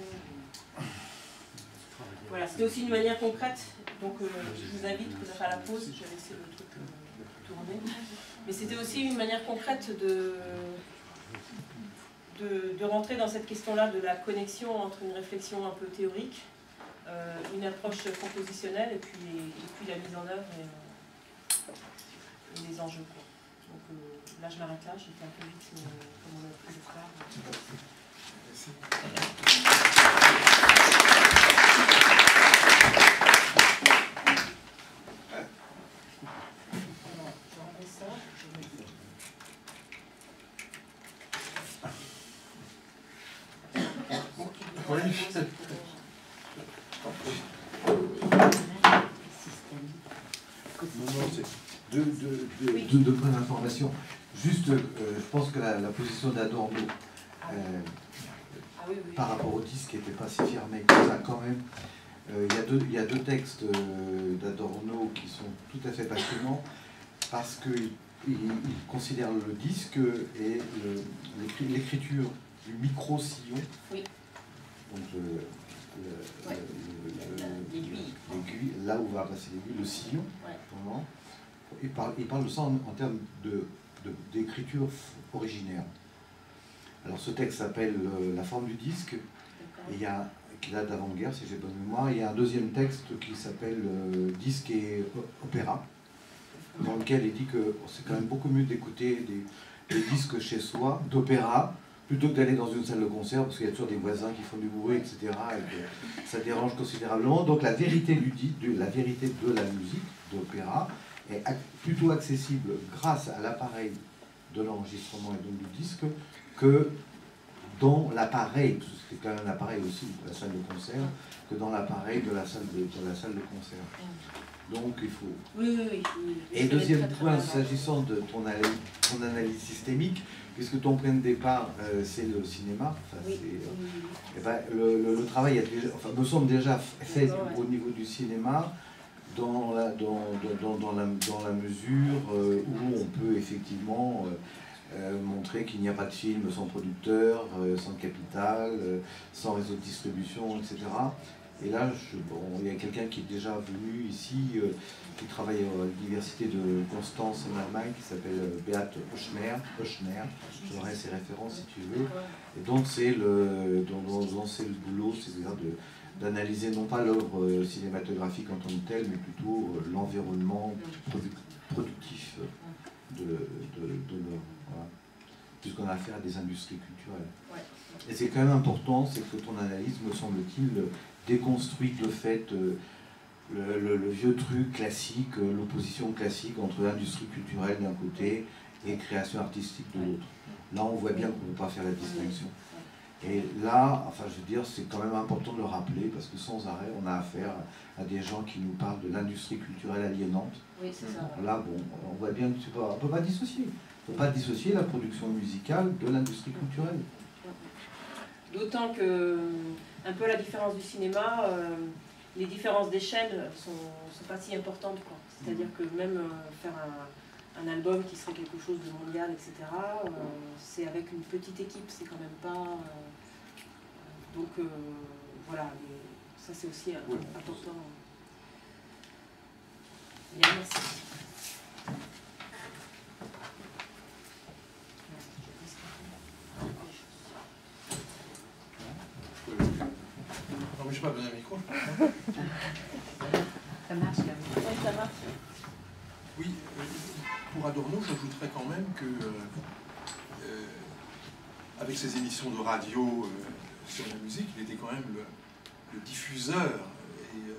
Voilà, c'était aussi une manière concrète. Donc euh, je vous invite peut-être à la pause, je vais laisser le truc euh, tourner. Mais c'était aussi une manière concrète de, de, rentrer dans cette question-là de la connexion entre une réflexion un peu théorique, euh, une approche compositionnelle et puis, puis la mise en œuvre et, les enjeux. Donc là je m'arrête là, j'étais un peu vite mais, comme on a pu le faire. Alors, je remets ça, je mets- Oui. Non, non, c'est deux, deux, deux, deux- deux points d'information. Juste, euh, je pense que la, la position d'Adorno Ah euh. Ah oui, oui. par rapport au disque n'était pas si fermée que ça quand même. Euh, Il y, a deux- il y a deux textes d'Adorno qui sont tout à fait passionnants parce qu'il il, il considère le disque et l'écriture du micro-sillon. Donc, l'aiguille. là où va passer l'aiguille, le sillon. Il parle, il parle de ça en, en termes de- de- d'écriture f- originaire. Alors ce texte s'appelle euh, La forme du disque, et il y a, qui date d'avant-guerre, si j'ai bonne mémoire. Il y a un deuxième texte qui s'appelle euh, Disque et o- opéra, dans lequel il dit que c'est quand même beaucoup mieux d'écouter des, des disques chez soi, d'opéra, plutôt que d'aller dans une salle de concert, parce qu'il y a toujours des voisins qui font du bruit, etc. Et que ça dérange considérablement. Donc la vérité de, la vérité de la musique, d'opéra, est plutôt accessible grâce à l'appareil de l'enregistrement et donc du disque que dans l'appareil, parce que c'est quand même un appareil aussi de la salle de concert, que dans l'appareil de la salle de, de la salle de concert. Donc il faut. Oui, oui, oui. Et deuxième point, s'agissant de ton ton analyse systémique, puisque ton point de départ euh, c'est le cinéma, enfin, Oui, oui, euh, eh ben, le, le- le travail a déjà, enfin, me semble déjà f- fait D'accord, ouais. au niveau du cinéma, dans la, dans, dans, dans- dans la, dans la mesure euh, où on peut effectivement montrer qu'il n'y a pas de film sans producteur, sans capital, sans réseau de distribution, etc. Et là, je- bon, il y a quelqu'un qui est déjà venu ici, euh, qui travaille à l'université de Constance en Allemagne, qui s'appelle euh, Beate Oschner. Oschner. Je donnerai ses références si tu veux. Et donc c'est le, c'est le boulot, c'est-à-dire d'analyser non pas l'œuvre euh, cinématographique en tant que telle, mais plutôt l'environnement produ- productif de, de, de l'œuvre. Voilà. Puisqu'on a affaire à des industries culturelles. Et c'est quand même important, c'est que ton analyse, me semble-t-il, euh, déconstruit de fait euh, le, le- le vieux truc classique, euh, l'opposition classique entre industrie culturelle d'un côté et création artistique de l'autre. Là, on voit bien qu'on ne peut pas faire la distinction. Et là, enfin, je veux dire, c'est quand même important de le rappeler parce que sans arrêt, on a affaire à des gens qui nous parlent de l'industrie culturelle aliénante. Oui, c'est ça. Là, bon, on voit bien que tu peux- on ne peut pas dissocier. On ne peut pas dissocier la production musicale de l'industrie culturelle. D'autant que, un peu la différence du cinéma, euh, les différences d'échelle sont, sont pas si importantes. C'est-à-dire que même euh, faire un, un album qui serait quelque chose de mondial, etc., euh, c'est avec une petite équipe, c'est quand même pas. donc voilà, ça c'est aussi important. Bien, merci. Non, mais je sais pas besoin d'un micro, je pense. Ça marche là. Ouais, ça marche. Oui, euh, pour Adorno, j'ajouterais quand même que, euh, euh, avec ses émissions de radio euh, sur la musique, il était quand même le, le diffuseur et,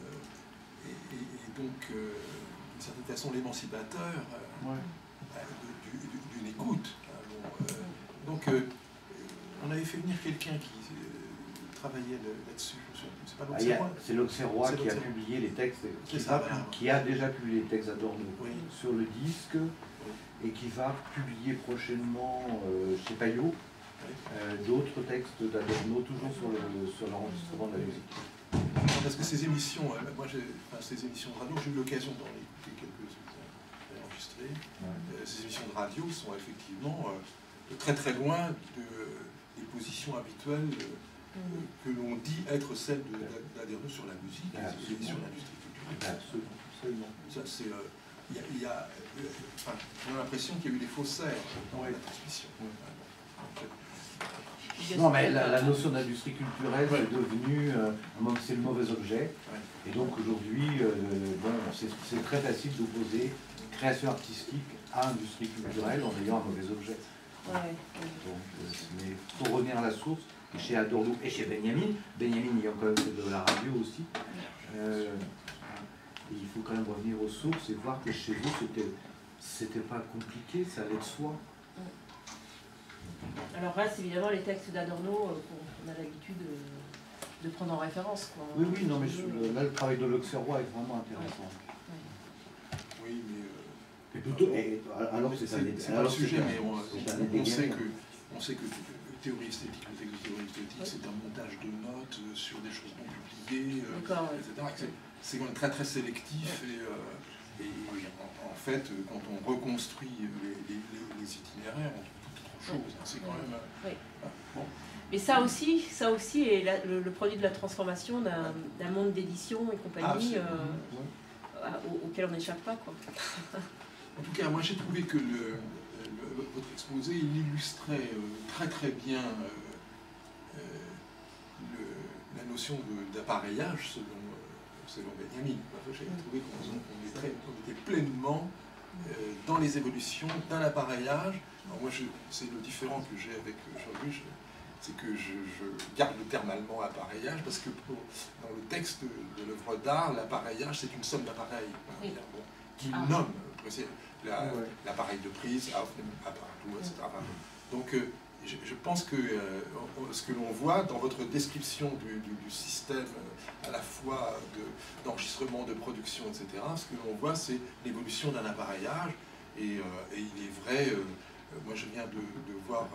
donc, d'une certaine façon, l'émancipateur d'une écoute. Hein, donc, on avait fait venir quelqu'un qui travaillait là-dessus. Ah, c'est l'Auxerrois qui a publié les textes, qui, a déjà publié les textes d'Adorno sur le disque et qui va publier prochainement euh, chez Payot euh, d'autres textes d'Adorno, toujours sur l'enregistrement sur de la musique. Parce que ces émissions, euh, moi, enfin, ces émissions de radio, j'ai eu l'occasion d'en écouter quelques-unes enregistrées. ces émissions de radio sont effectivement très très loin de, des positions habituelles que l'on dit être celle d'Aderno sur la musique et sur l'industrie culturelle. Absolument. Ça, c'est, euh, il y a, euh, enfin, on a l'impression qu'il y a eu des faussaires dans la transmission. Non, mais la, notion d'industrie culturelle est devenue, euh, c'est le mauvais objet. Et donc aujourd'hui, bon, c'est très facile d'opposer création artistique à industrie culturelle en ayant un mauvais objet. Donc, mais pour revenir à la source, chez Adorno et chez Benjamin. Benjamin il y a quand même de la radio aussi. Euh, il faut quand même revenir aux sources et voir que chez vous, c'était, c'était pas compliqué, ça allait de soi. Alors reste évidemment les textes d'Adorno euh, qu'on a l'habitude de, prendre en référence. Oui, oui, non, mais là, le travail de l'Auxerrois est vraiment intéressant. Oui, mais... Euh, plutôt, alors c'est, c'est, pas le sujet, mais on, on, sait que, on sait que théorie esthétique, le texte de théorie esthétique, c'est un montage de notes euh, sur des choses non publiées, euh, etc. C'est quand même très très sélectif et, euh, en, fait, quand on reconstruit les, itinéraires, on trouve autre chose. Hein. c'est quand même. Bon. Mais ça aussi, ça aussi est le, produit de la transformation d'un monde d'édition et compagnie ah, auquel on n'échappe pas. Quoi. en tout cas, moi j'ai trouvé que le, votre exposé, il illustrait euh, très très bien euh, euh, la notion d'appareillage selon, selon Benjamin. J'ai trouvé qu'on était, pleinement dans les évolutions d'un appareillage. Alors moi, c'est le différent que j'ai avec Jean-Louis, c'est que je, garde le terme allemand appareillage parce que dans le texte de, l'œuvre d'art, l'appareillage, c'est une somme d'appareils qui ah. nomme l'appareil de prise, etc. Donc, euh, je, pense que euh, ce que l'on voit dans votre description du, système euh, à la fois d'enregistrement, de, production, etc., ce que l'on voit, c'est l'évolution d'un appareillage. Et, il est vrai, moi je viens de, voir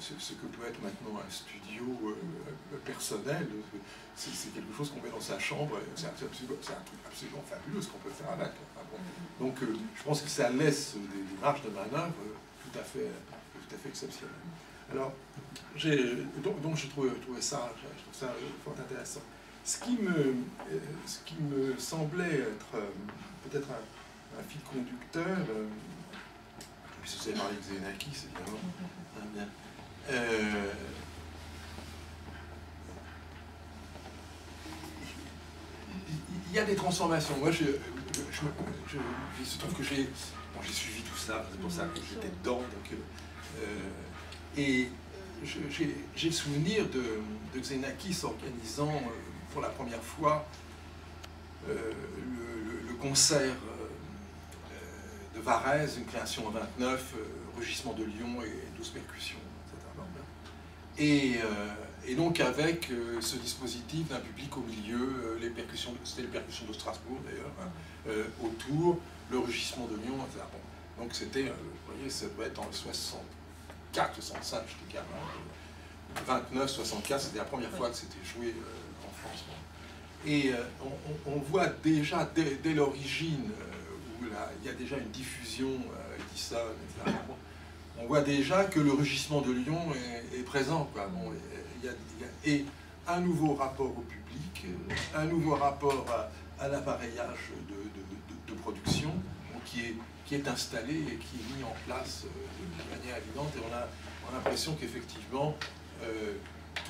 ce, que peut être maintenant un studio personnel. C'est quelque chose qu'on met dans sa chambre, c'est un, truc absolument fabuleux ce qu'on peut faire avec. Donc euh, je pense que ça laisse des, marges de manœuvre tout à fait, tout à fait exceptionnelles. Alors, donc, donc, je trouve, ça, je ça fort intéressant. Ce qui me, euh, ce qui me semblait être euh, peut-être un, fil conducteur, puisque parlé de Xenakis, évidemment, hein, bien, il y a des transformations. Moi, je, je, il se trouve que j'ai j'ai suivi tout ça, c'est pour ça que j'étais dedans. Donc, euh, euh, et j'ai le souvenir de, Xenakis organisant euh, pour la première fois le, concert de Varese, une création en 29, rugissement de Lyon et 12 percussions, etc. Et, et donc avec ce dispositif d'un public au milieu, les percussions, c'était les percussions de Strasbourg d'ailleurs, hein, euh, autour, le rugissement de Lyon, etc. donc c'était, euh, vous voyez, ça doit être en 64, 65, je dis 29, 64, c'était la première fois que c'était joué euh, en France. Et on, voit déjà dès, l'origine, où il y a déjà une diffusion, Edison, etc. on voit déjà que le rugissement de Lyon est, présent. Quoi. Bon, et un nouveau rapport au public, un nouveau rapport à l'appareillage de, production qui, est, installé et qui est mis en place euh, de manière évidente. Et on a, l'impression qu'effectivement, euh,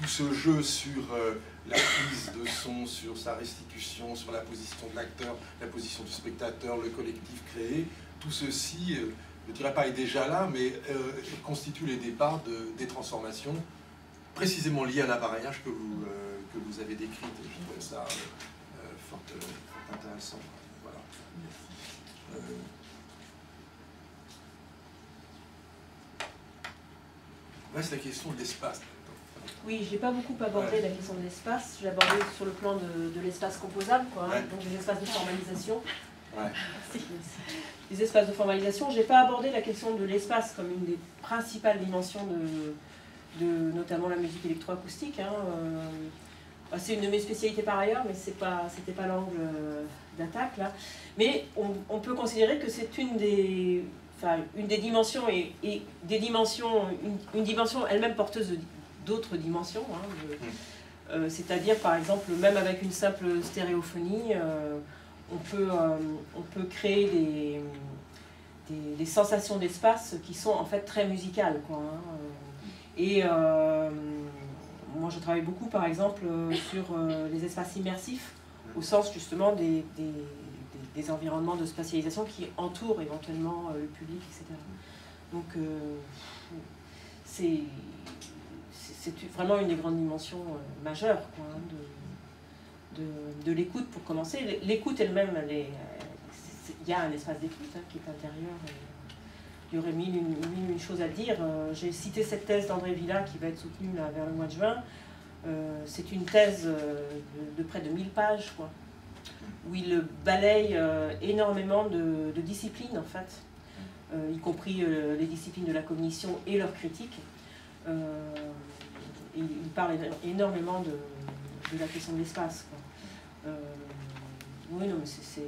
tout ce jeu sur euh, la prise de son, sur sa restitution, sur la position de l'acteur, la position du spectateur, le collectif créé, tout ceci, je ne dirais pas est déjà là, mais constitue les départs de, des transformations précisément liées à l'appareillage que vous, que vous avez décrit. Et je trouvais ça fort, intéressant. Euh, reste la question de l'espace. Oui, je n'ai pas beaucoup abordé Ouais. la question de l'espace. Je l'ai abordé sur le plan de, de l'espace composable, quoi, hein, donc des espaces de formalisation. Ouais. Des espaces de formalisation. Je n'ai pas abordé la question de l'espace comme une des principales dimensions de, de notamment la musique électroacoustique. Hein. euh, c'est une de mes spécialités par ailleurs, mais ce n'était pas, l'angle euh, d'attaque là. Mais on, on peut considérer que c'est une des, enfin, une des dimensions et, et des dimensions, une, une dimension elle-même porteuse d'autres dimensions. hein, de- euh, C'est-à-dire par exemple, même avec une simple stéréophonie, euh, on, peut, euh, on peut créer des, des, des sensations d'espace qui sont en fait très musicales. Quoi, hein. Et euh, moi je travaille beaucoup par exemple euh, sur euh, les espaces immersifs, au sens justement des, des, environnements de spatialisation qui entourent éventuellement le public, etc. Donc c'est c'est vraiment une des grandes dimensions majeures quoi, hein, de, de, l'écoute pour commencer. L'écoute elle-même, il y a un espace d'écoute hein, qui est intérieur. Il y aurait mille mille une choses à dire. Euh, J'ai cité cette thèse d'André Villa qui va être soutenue vers le mois de juin. Euh, c'est une thèse euh, de, près de 1000 pages, quoi, où il balaye énormément de, disciplines, en fait, y compris les disciplines de la cognition et leur critique. Il, parle éno- énormément de, de la question de l'espace. oui, non, mais c'est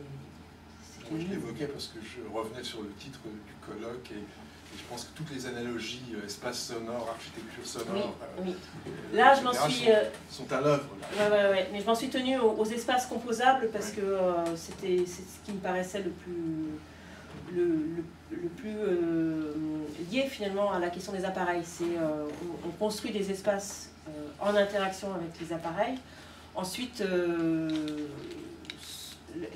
Moi, je l'évoquais parce que je revenais sur le titre du colloque et, et je pense que toutes les analogies, euh, espace sonore, architecture Oui, sonore, euh, oui. euh, Là, je m'en suis. sont, sont à l'œuvre. là. Ouais, ouais, ouais. Mais je m'en suis tenue aux, aux espaces composables parce que euh, c'était c'est ce qui me paraissait le plus, le, le- le plus euh, lié finalement à la question des appareils. C'est on, on construit des espaces en interaction avec les appareils. Ensuite,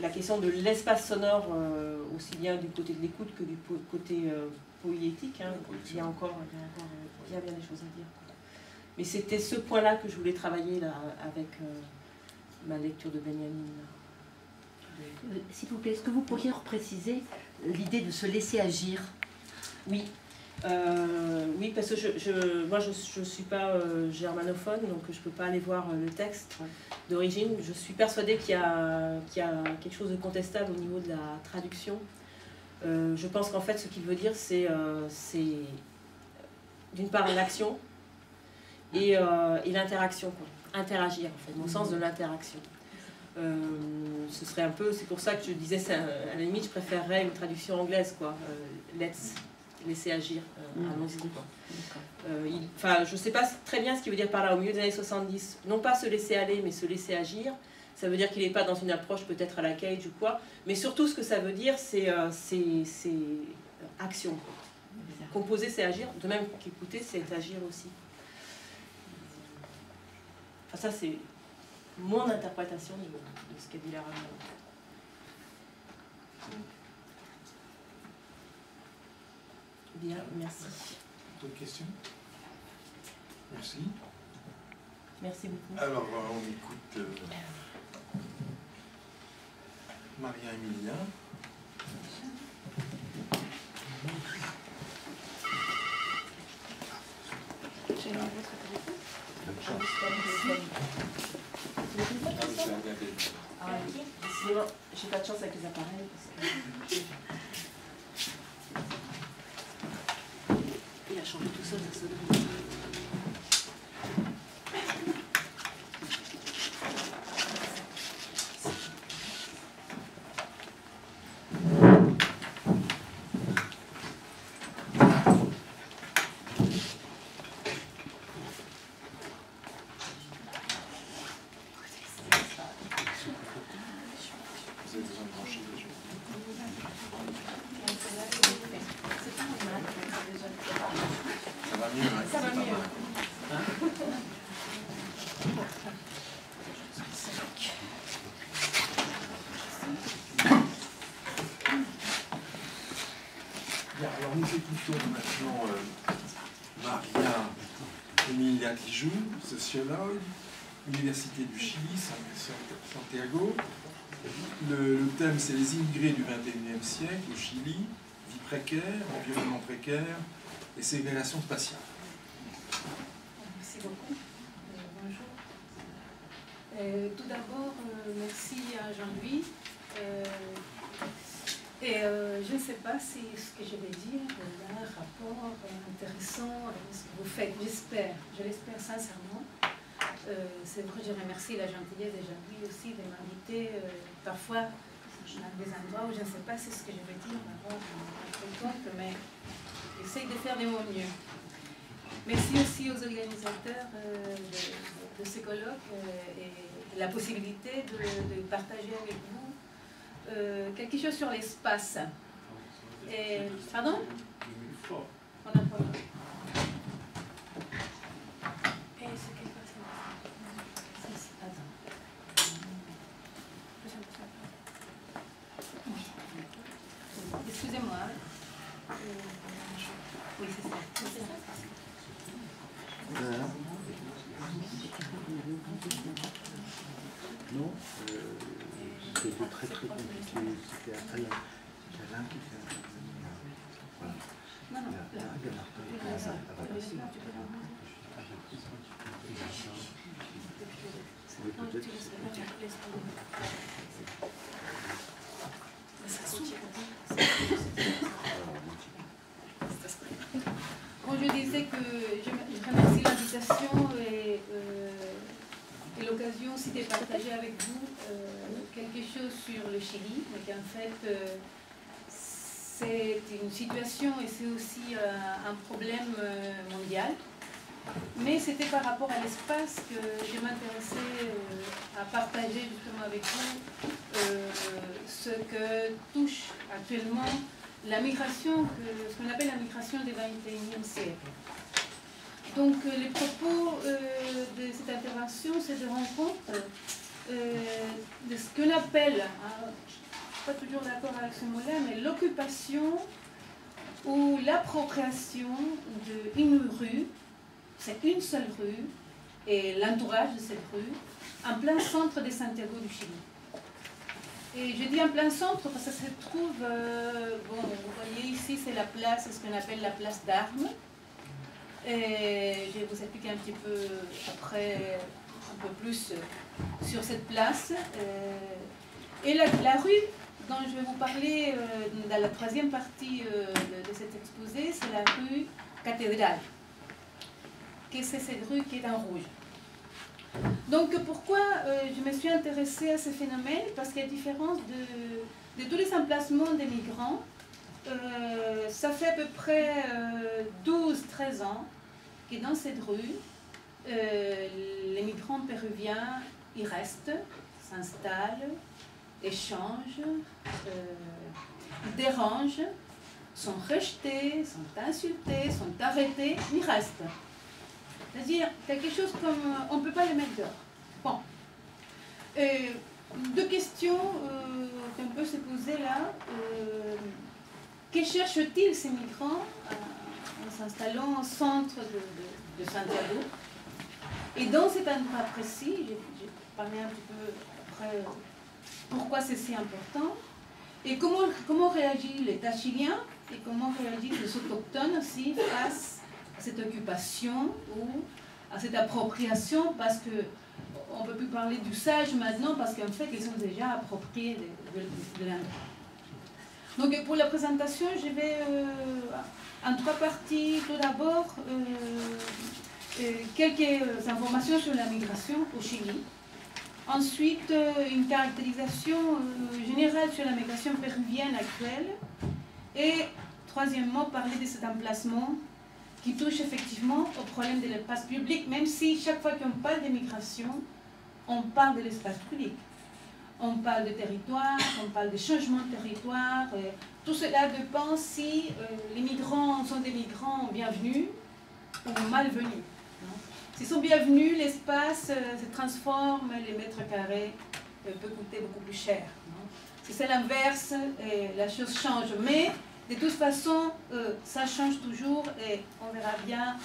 la question de l'espace sonore, euh, aussi bien du côté de l'écoute que du po- côté euh, poétique, hein, il y a encore, il y a encore euh, bien, bien des choses à dire. Mais c'était ce point-là que je voulais travailler là, avec euh, ma lecture de Benjamin. Euh, S'il vous plaît, est-ce que vous pourriez repréciser l'idée de se laisser agir? Oui, Euh, oui, parce que je, je- moi je ne suis pas euh, germanophone, donc je ne peux pas aller voir euh, le texte d'origine. Je suis persuadée qu'il y, y a quelque chose de contestable au niveau de la traduction. Euh, je pense qu'en fait, ce qu'il veut dire, c'est d'une part l'action et, et l'interaction, quoi. interagir en fait, au sens de l'interaction. Euh, ce serait un peu, c'est pour ça que je disais, ça, à la limite, je préférerais une traduction anglaise, quoi. Euh, let's, laisser agir, euh, allons-y, quoi. Euh, Enfin, je ne sais pas très bien ce qu'il veut dire par là, au milieu des années 70. Non pas se laisser aller, mais se laisser agir. Ça veut dire qu'il n'est pas dans une approche peut-être à la cage ou quoi. Mais surtout, ce que ça veut dire, c'est euh, euh, action. Composer, c'est agir. De même qu'écouter, c'est agir aussi. Enfin, ça, c'est mon interprétation de, de ce qu'a dit la Ramon. Bien, merci. D'autres questions? Merci. Merci beaucoup. Alors, euh, on écoute euh, Maria Emilia. Ah oui, c'est regardé. Ah, Décidément, j'ai pas de chance avec les appareils parce que. Changé tout ça. Vous avez besoin de brancher déjà. Ça va mieux, hein Ça va mieux. Bien, écoutons maintenant euh, Maria Emilia Tijoux, sociologue, Université du Chili, San- San- Santiago. Le, thème, c'est les immigrés du XXIe siècle au Chili, vie précaire, environnement précaire et ségrégation spatiale. Merci beaucoup. Euh, bonjour. Euh, tout d'abord, merci à Jean-Louis. Et je ne sais pas si ce que je vais dire rapport intéressant avec ce que vous faites. J'espère, je l'espère sincèrement. Euh, c'est vrai, je remercie la gentillesse de Jean-Louis aussi de m'inviter euh, parfois dans des endroits où je ne sais pas si ce que je vais dire compte, mais j'essaye de faire de mon mieux. Merci aussi aux organisateurs euh, de, de ce colloque euh, et la possibilité de, partager avec vous euh, quelque chose sur l'espace. Pardon? On a pas- Et c'est quelque chose- Attends. Excusez-moi. Oui, c'est ça. C'est ça. Non, euh, c'était très très compliqué. C'était Alain, c'était Alain qui fait. Bon, je disais que je remercie l'invitation et, euh, et l'occasion aussi de partager avec vous euh, quelque chose sur le Chili, mais qu'en fait euh, c'est une situation et c'est aussi euh, un problème euh, mondial. Mais c'était par rapport à l'espace que je m'intéressais euh, à partager justement avec vous ce que touche actuellement la migration, ce qu'on appelle la migration du XXIe siècle. Donc les propos de cette intervention, c'est de rendre compte de ce qu'on appelle, hein, je ne suis pas toujours d'accord avec ce mot-là, mais l'occupation ou l'appropriation d'une rue, c'est une seule rue, et l'entourage de cette rue, en plein centre de Santiago du Chili. Et je dis en plein centre parce que ça se trouve, euh, bon, vous voyez ici, c'est la place, ce qu'on appelle la place d'armes. Et je vais vous expliquer un petit peu après, un peu plus sur cette place. Euh, et la rue dont je vais vous parler euh, dans la troisième partie euh, de, cet exposé, c'est la rue Cathédrale. C'est cette rue qui est en rouge? Donc pourquoi euh, je me suis intéressée à ce phénomène? Parce qu'à différence de, de tous les emplacements des migrants, ça fait à peu près 12-13 ans que dans cette rue, les migrants péruviens y restent, s'installent, échangent, euh, dérangent, sont rejetés, sont insultés, sont arrêtés, ils restent. C'est-à-dire quelque chose comme on ne peut pas les mettre dehors. Bon. Euh, deux questions euh, qu'on peut se poser là. Que cherchent-ils ces migrants en s'installant au centre de, de- de Et dans cet endroit précis, j'ai parlé un petit peu après pourquoi c'est si important. Et comment, comment réagit l'État chilien et comment réagissent les autochtones aussi face à cette occupation ou à cette appropriation parce que on ne peut plus parler d'usage maintenant parce qu'en fait ils sont déjà appropriés de, de. Donc pour la présentation, je vais euh, en trois parties. Tout d'abord, euh, euh, quelques informations sur la migration au Chili. Ensuite, euh, une caractérisation euh, générale sur la migration péruvienne actuelle. Et troisièmement, parler de cet emplacement qui touche effectivement au problème de l'espace public, même si chaque fois qu'on parle de migration, on parle de l'espace public. On parle de territoire, on parle de changement de territoire. euh, tout cela dépend si les migrants sont des migrants bienvenus ou malvenus. S'ils sont bienvenus, l'espace euh, se transforme, les mètres carrés euh, peut coûter beaucoup plus cher. non. Si c'est l'inverse, euh, la chose change. Mais de toute façon, euh, ça change toujours et on verra bien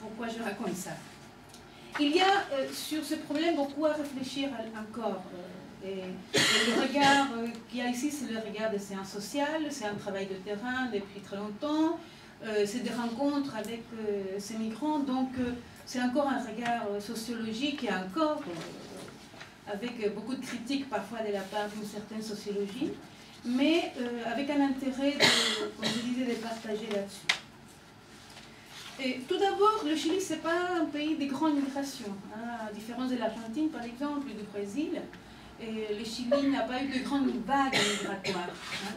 pourquoi je raconte ça. Il y a sur ce problème beaucoup à réfléchir encore. le regard qu'il y a ici, c'est le regard des séances sociales, c'est un travail de terrain depuis très longtemps, c'est des rencontres avec ces migrants, donc c'est encore un regard sociologique et encore avec beaucoup de critiques parfois de la part d'une certaine sociologie, mais avec un intérêt, de, comme je disais, de partager là-dessus. Et tout d'abord, le Chili, ce n'est pas un pays de grande migration, hein, à différence de l'Argentine par exemple, ou du Brésil et le Chili n'a pas eu de grandes vagues migratoires. Hein.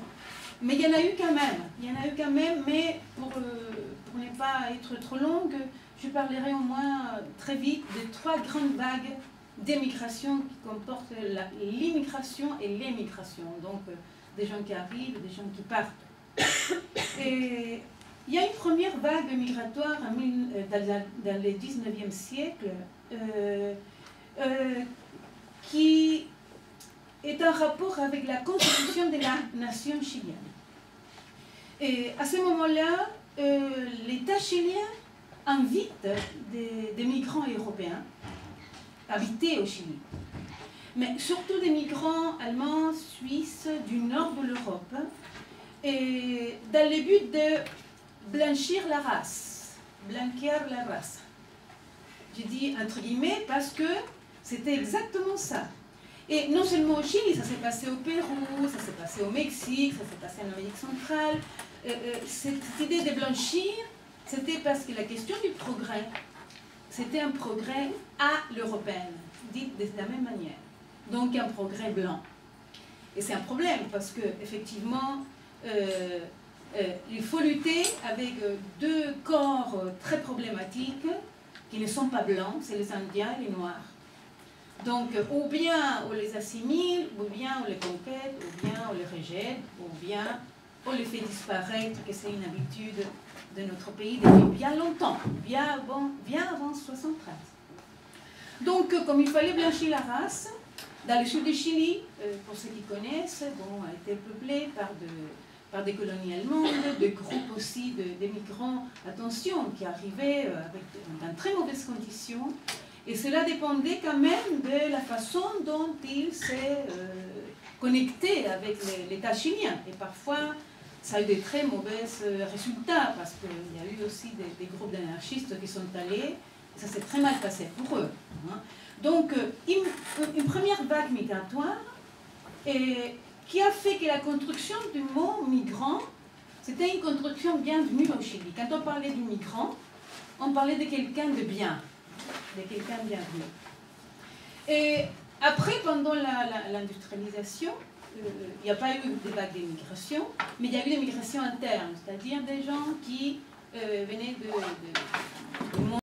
Mais il y en a eu quand même. Il y en a eu quand même, mais pour, euh, pour ne pas être trop longue, je parlerai au moins euh, très vite de trois grandes vagues d'émigration qui comportent l'immigration et l'émigration. Donc, euh, des gens qui arrivent, des gens qui partent. Et il y a une première vague migratoire dans, le 19e siècle qui est en rapport avec la constitution de la nation chilienne. Et à ce moment-là, euh, l'État chilien invite des, migrants européens à habiter au Chili. Mais surtout des migrants allemands, suisses, du nord de l'Europe, et dans le but de blanchir la race, blanquir la race. Je dis entre guillemets parce que c'était exactement ça. Et non seulement au Chili, ça s'est passé au Pérou, ça s'est passé au Mexique, ça s'est passé en Amérique centrale. Euh, euh, cette idée de blanchir, c'était parce que la question du progrès, c'était un progrès à l'européenne, dit de la même manière. Donc un progrès blanc. Et c'est un problème parce que effectivement, euh, il faut lutter avec deux corps très problématiques qui ne sont pas blancs, c'est les Indiens et les Noirs. Donc, ou bien on les assimile, ou bien on les complète, ou bien on les rejette, ou bien on les fait disparaître, que c'est une habitude de notre pays depuis bien longtemps, bien avant, bien avant 73. Donc, comme il fallait blanchir la race, dans le sud du Chili, euh, pour ceux qui connaissent, bon, a été peuplé par, de, par des colonies allemandes, des groupes aussi de, migrants, attention, qui arrivaient euh, avec, dans très mauvaises conditions, et cela dépendait quand même de la façon dont il s'est euh, avec l'État chilien. Et parfois, ça a eu des très mauvais euh, résultats, parce qu'il y a eu aussi des, groupes d'anarchistes qui sont allés, ça s'est très mal passé pour eux. Hein. Donc, euh, une, première vague migratoire, et, qui a fait que la construction du mot migrant, c'était une construction bienvenue au Chili. Quand on parlait du migrant, on parlait de quelqu'un de bien de quelqu'un bienvenu. Et après, pendant l'industrialisation, il n'y a pas eu de vague d'immigration, mais il y a eu des migrations internes, c'est-à-dire des gens qui euh, venaient de,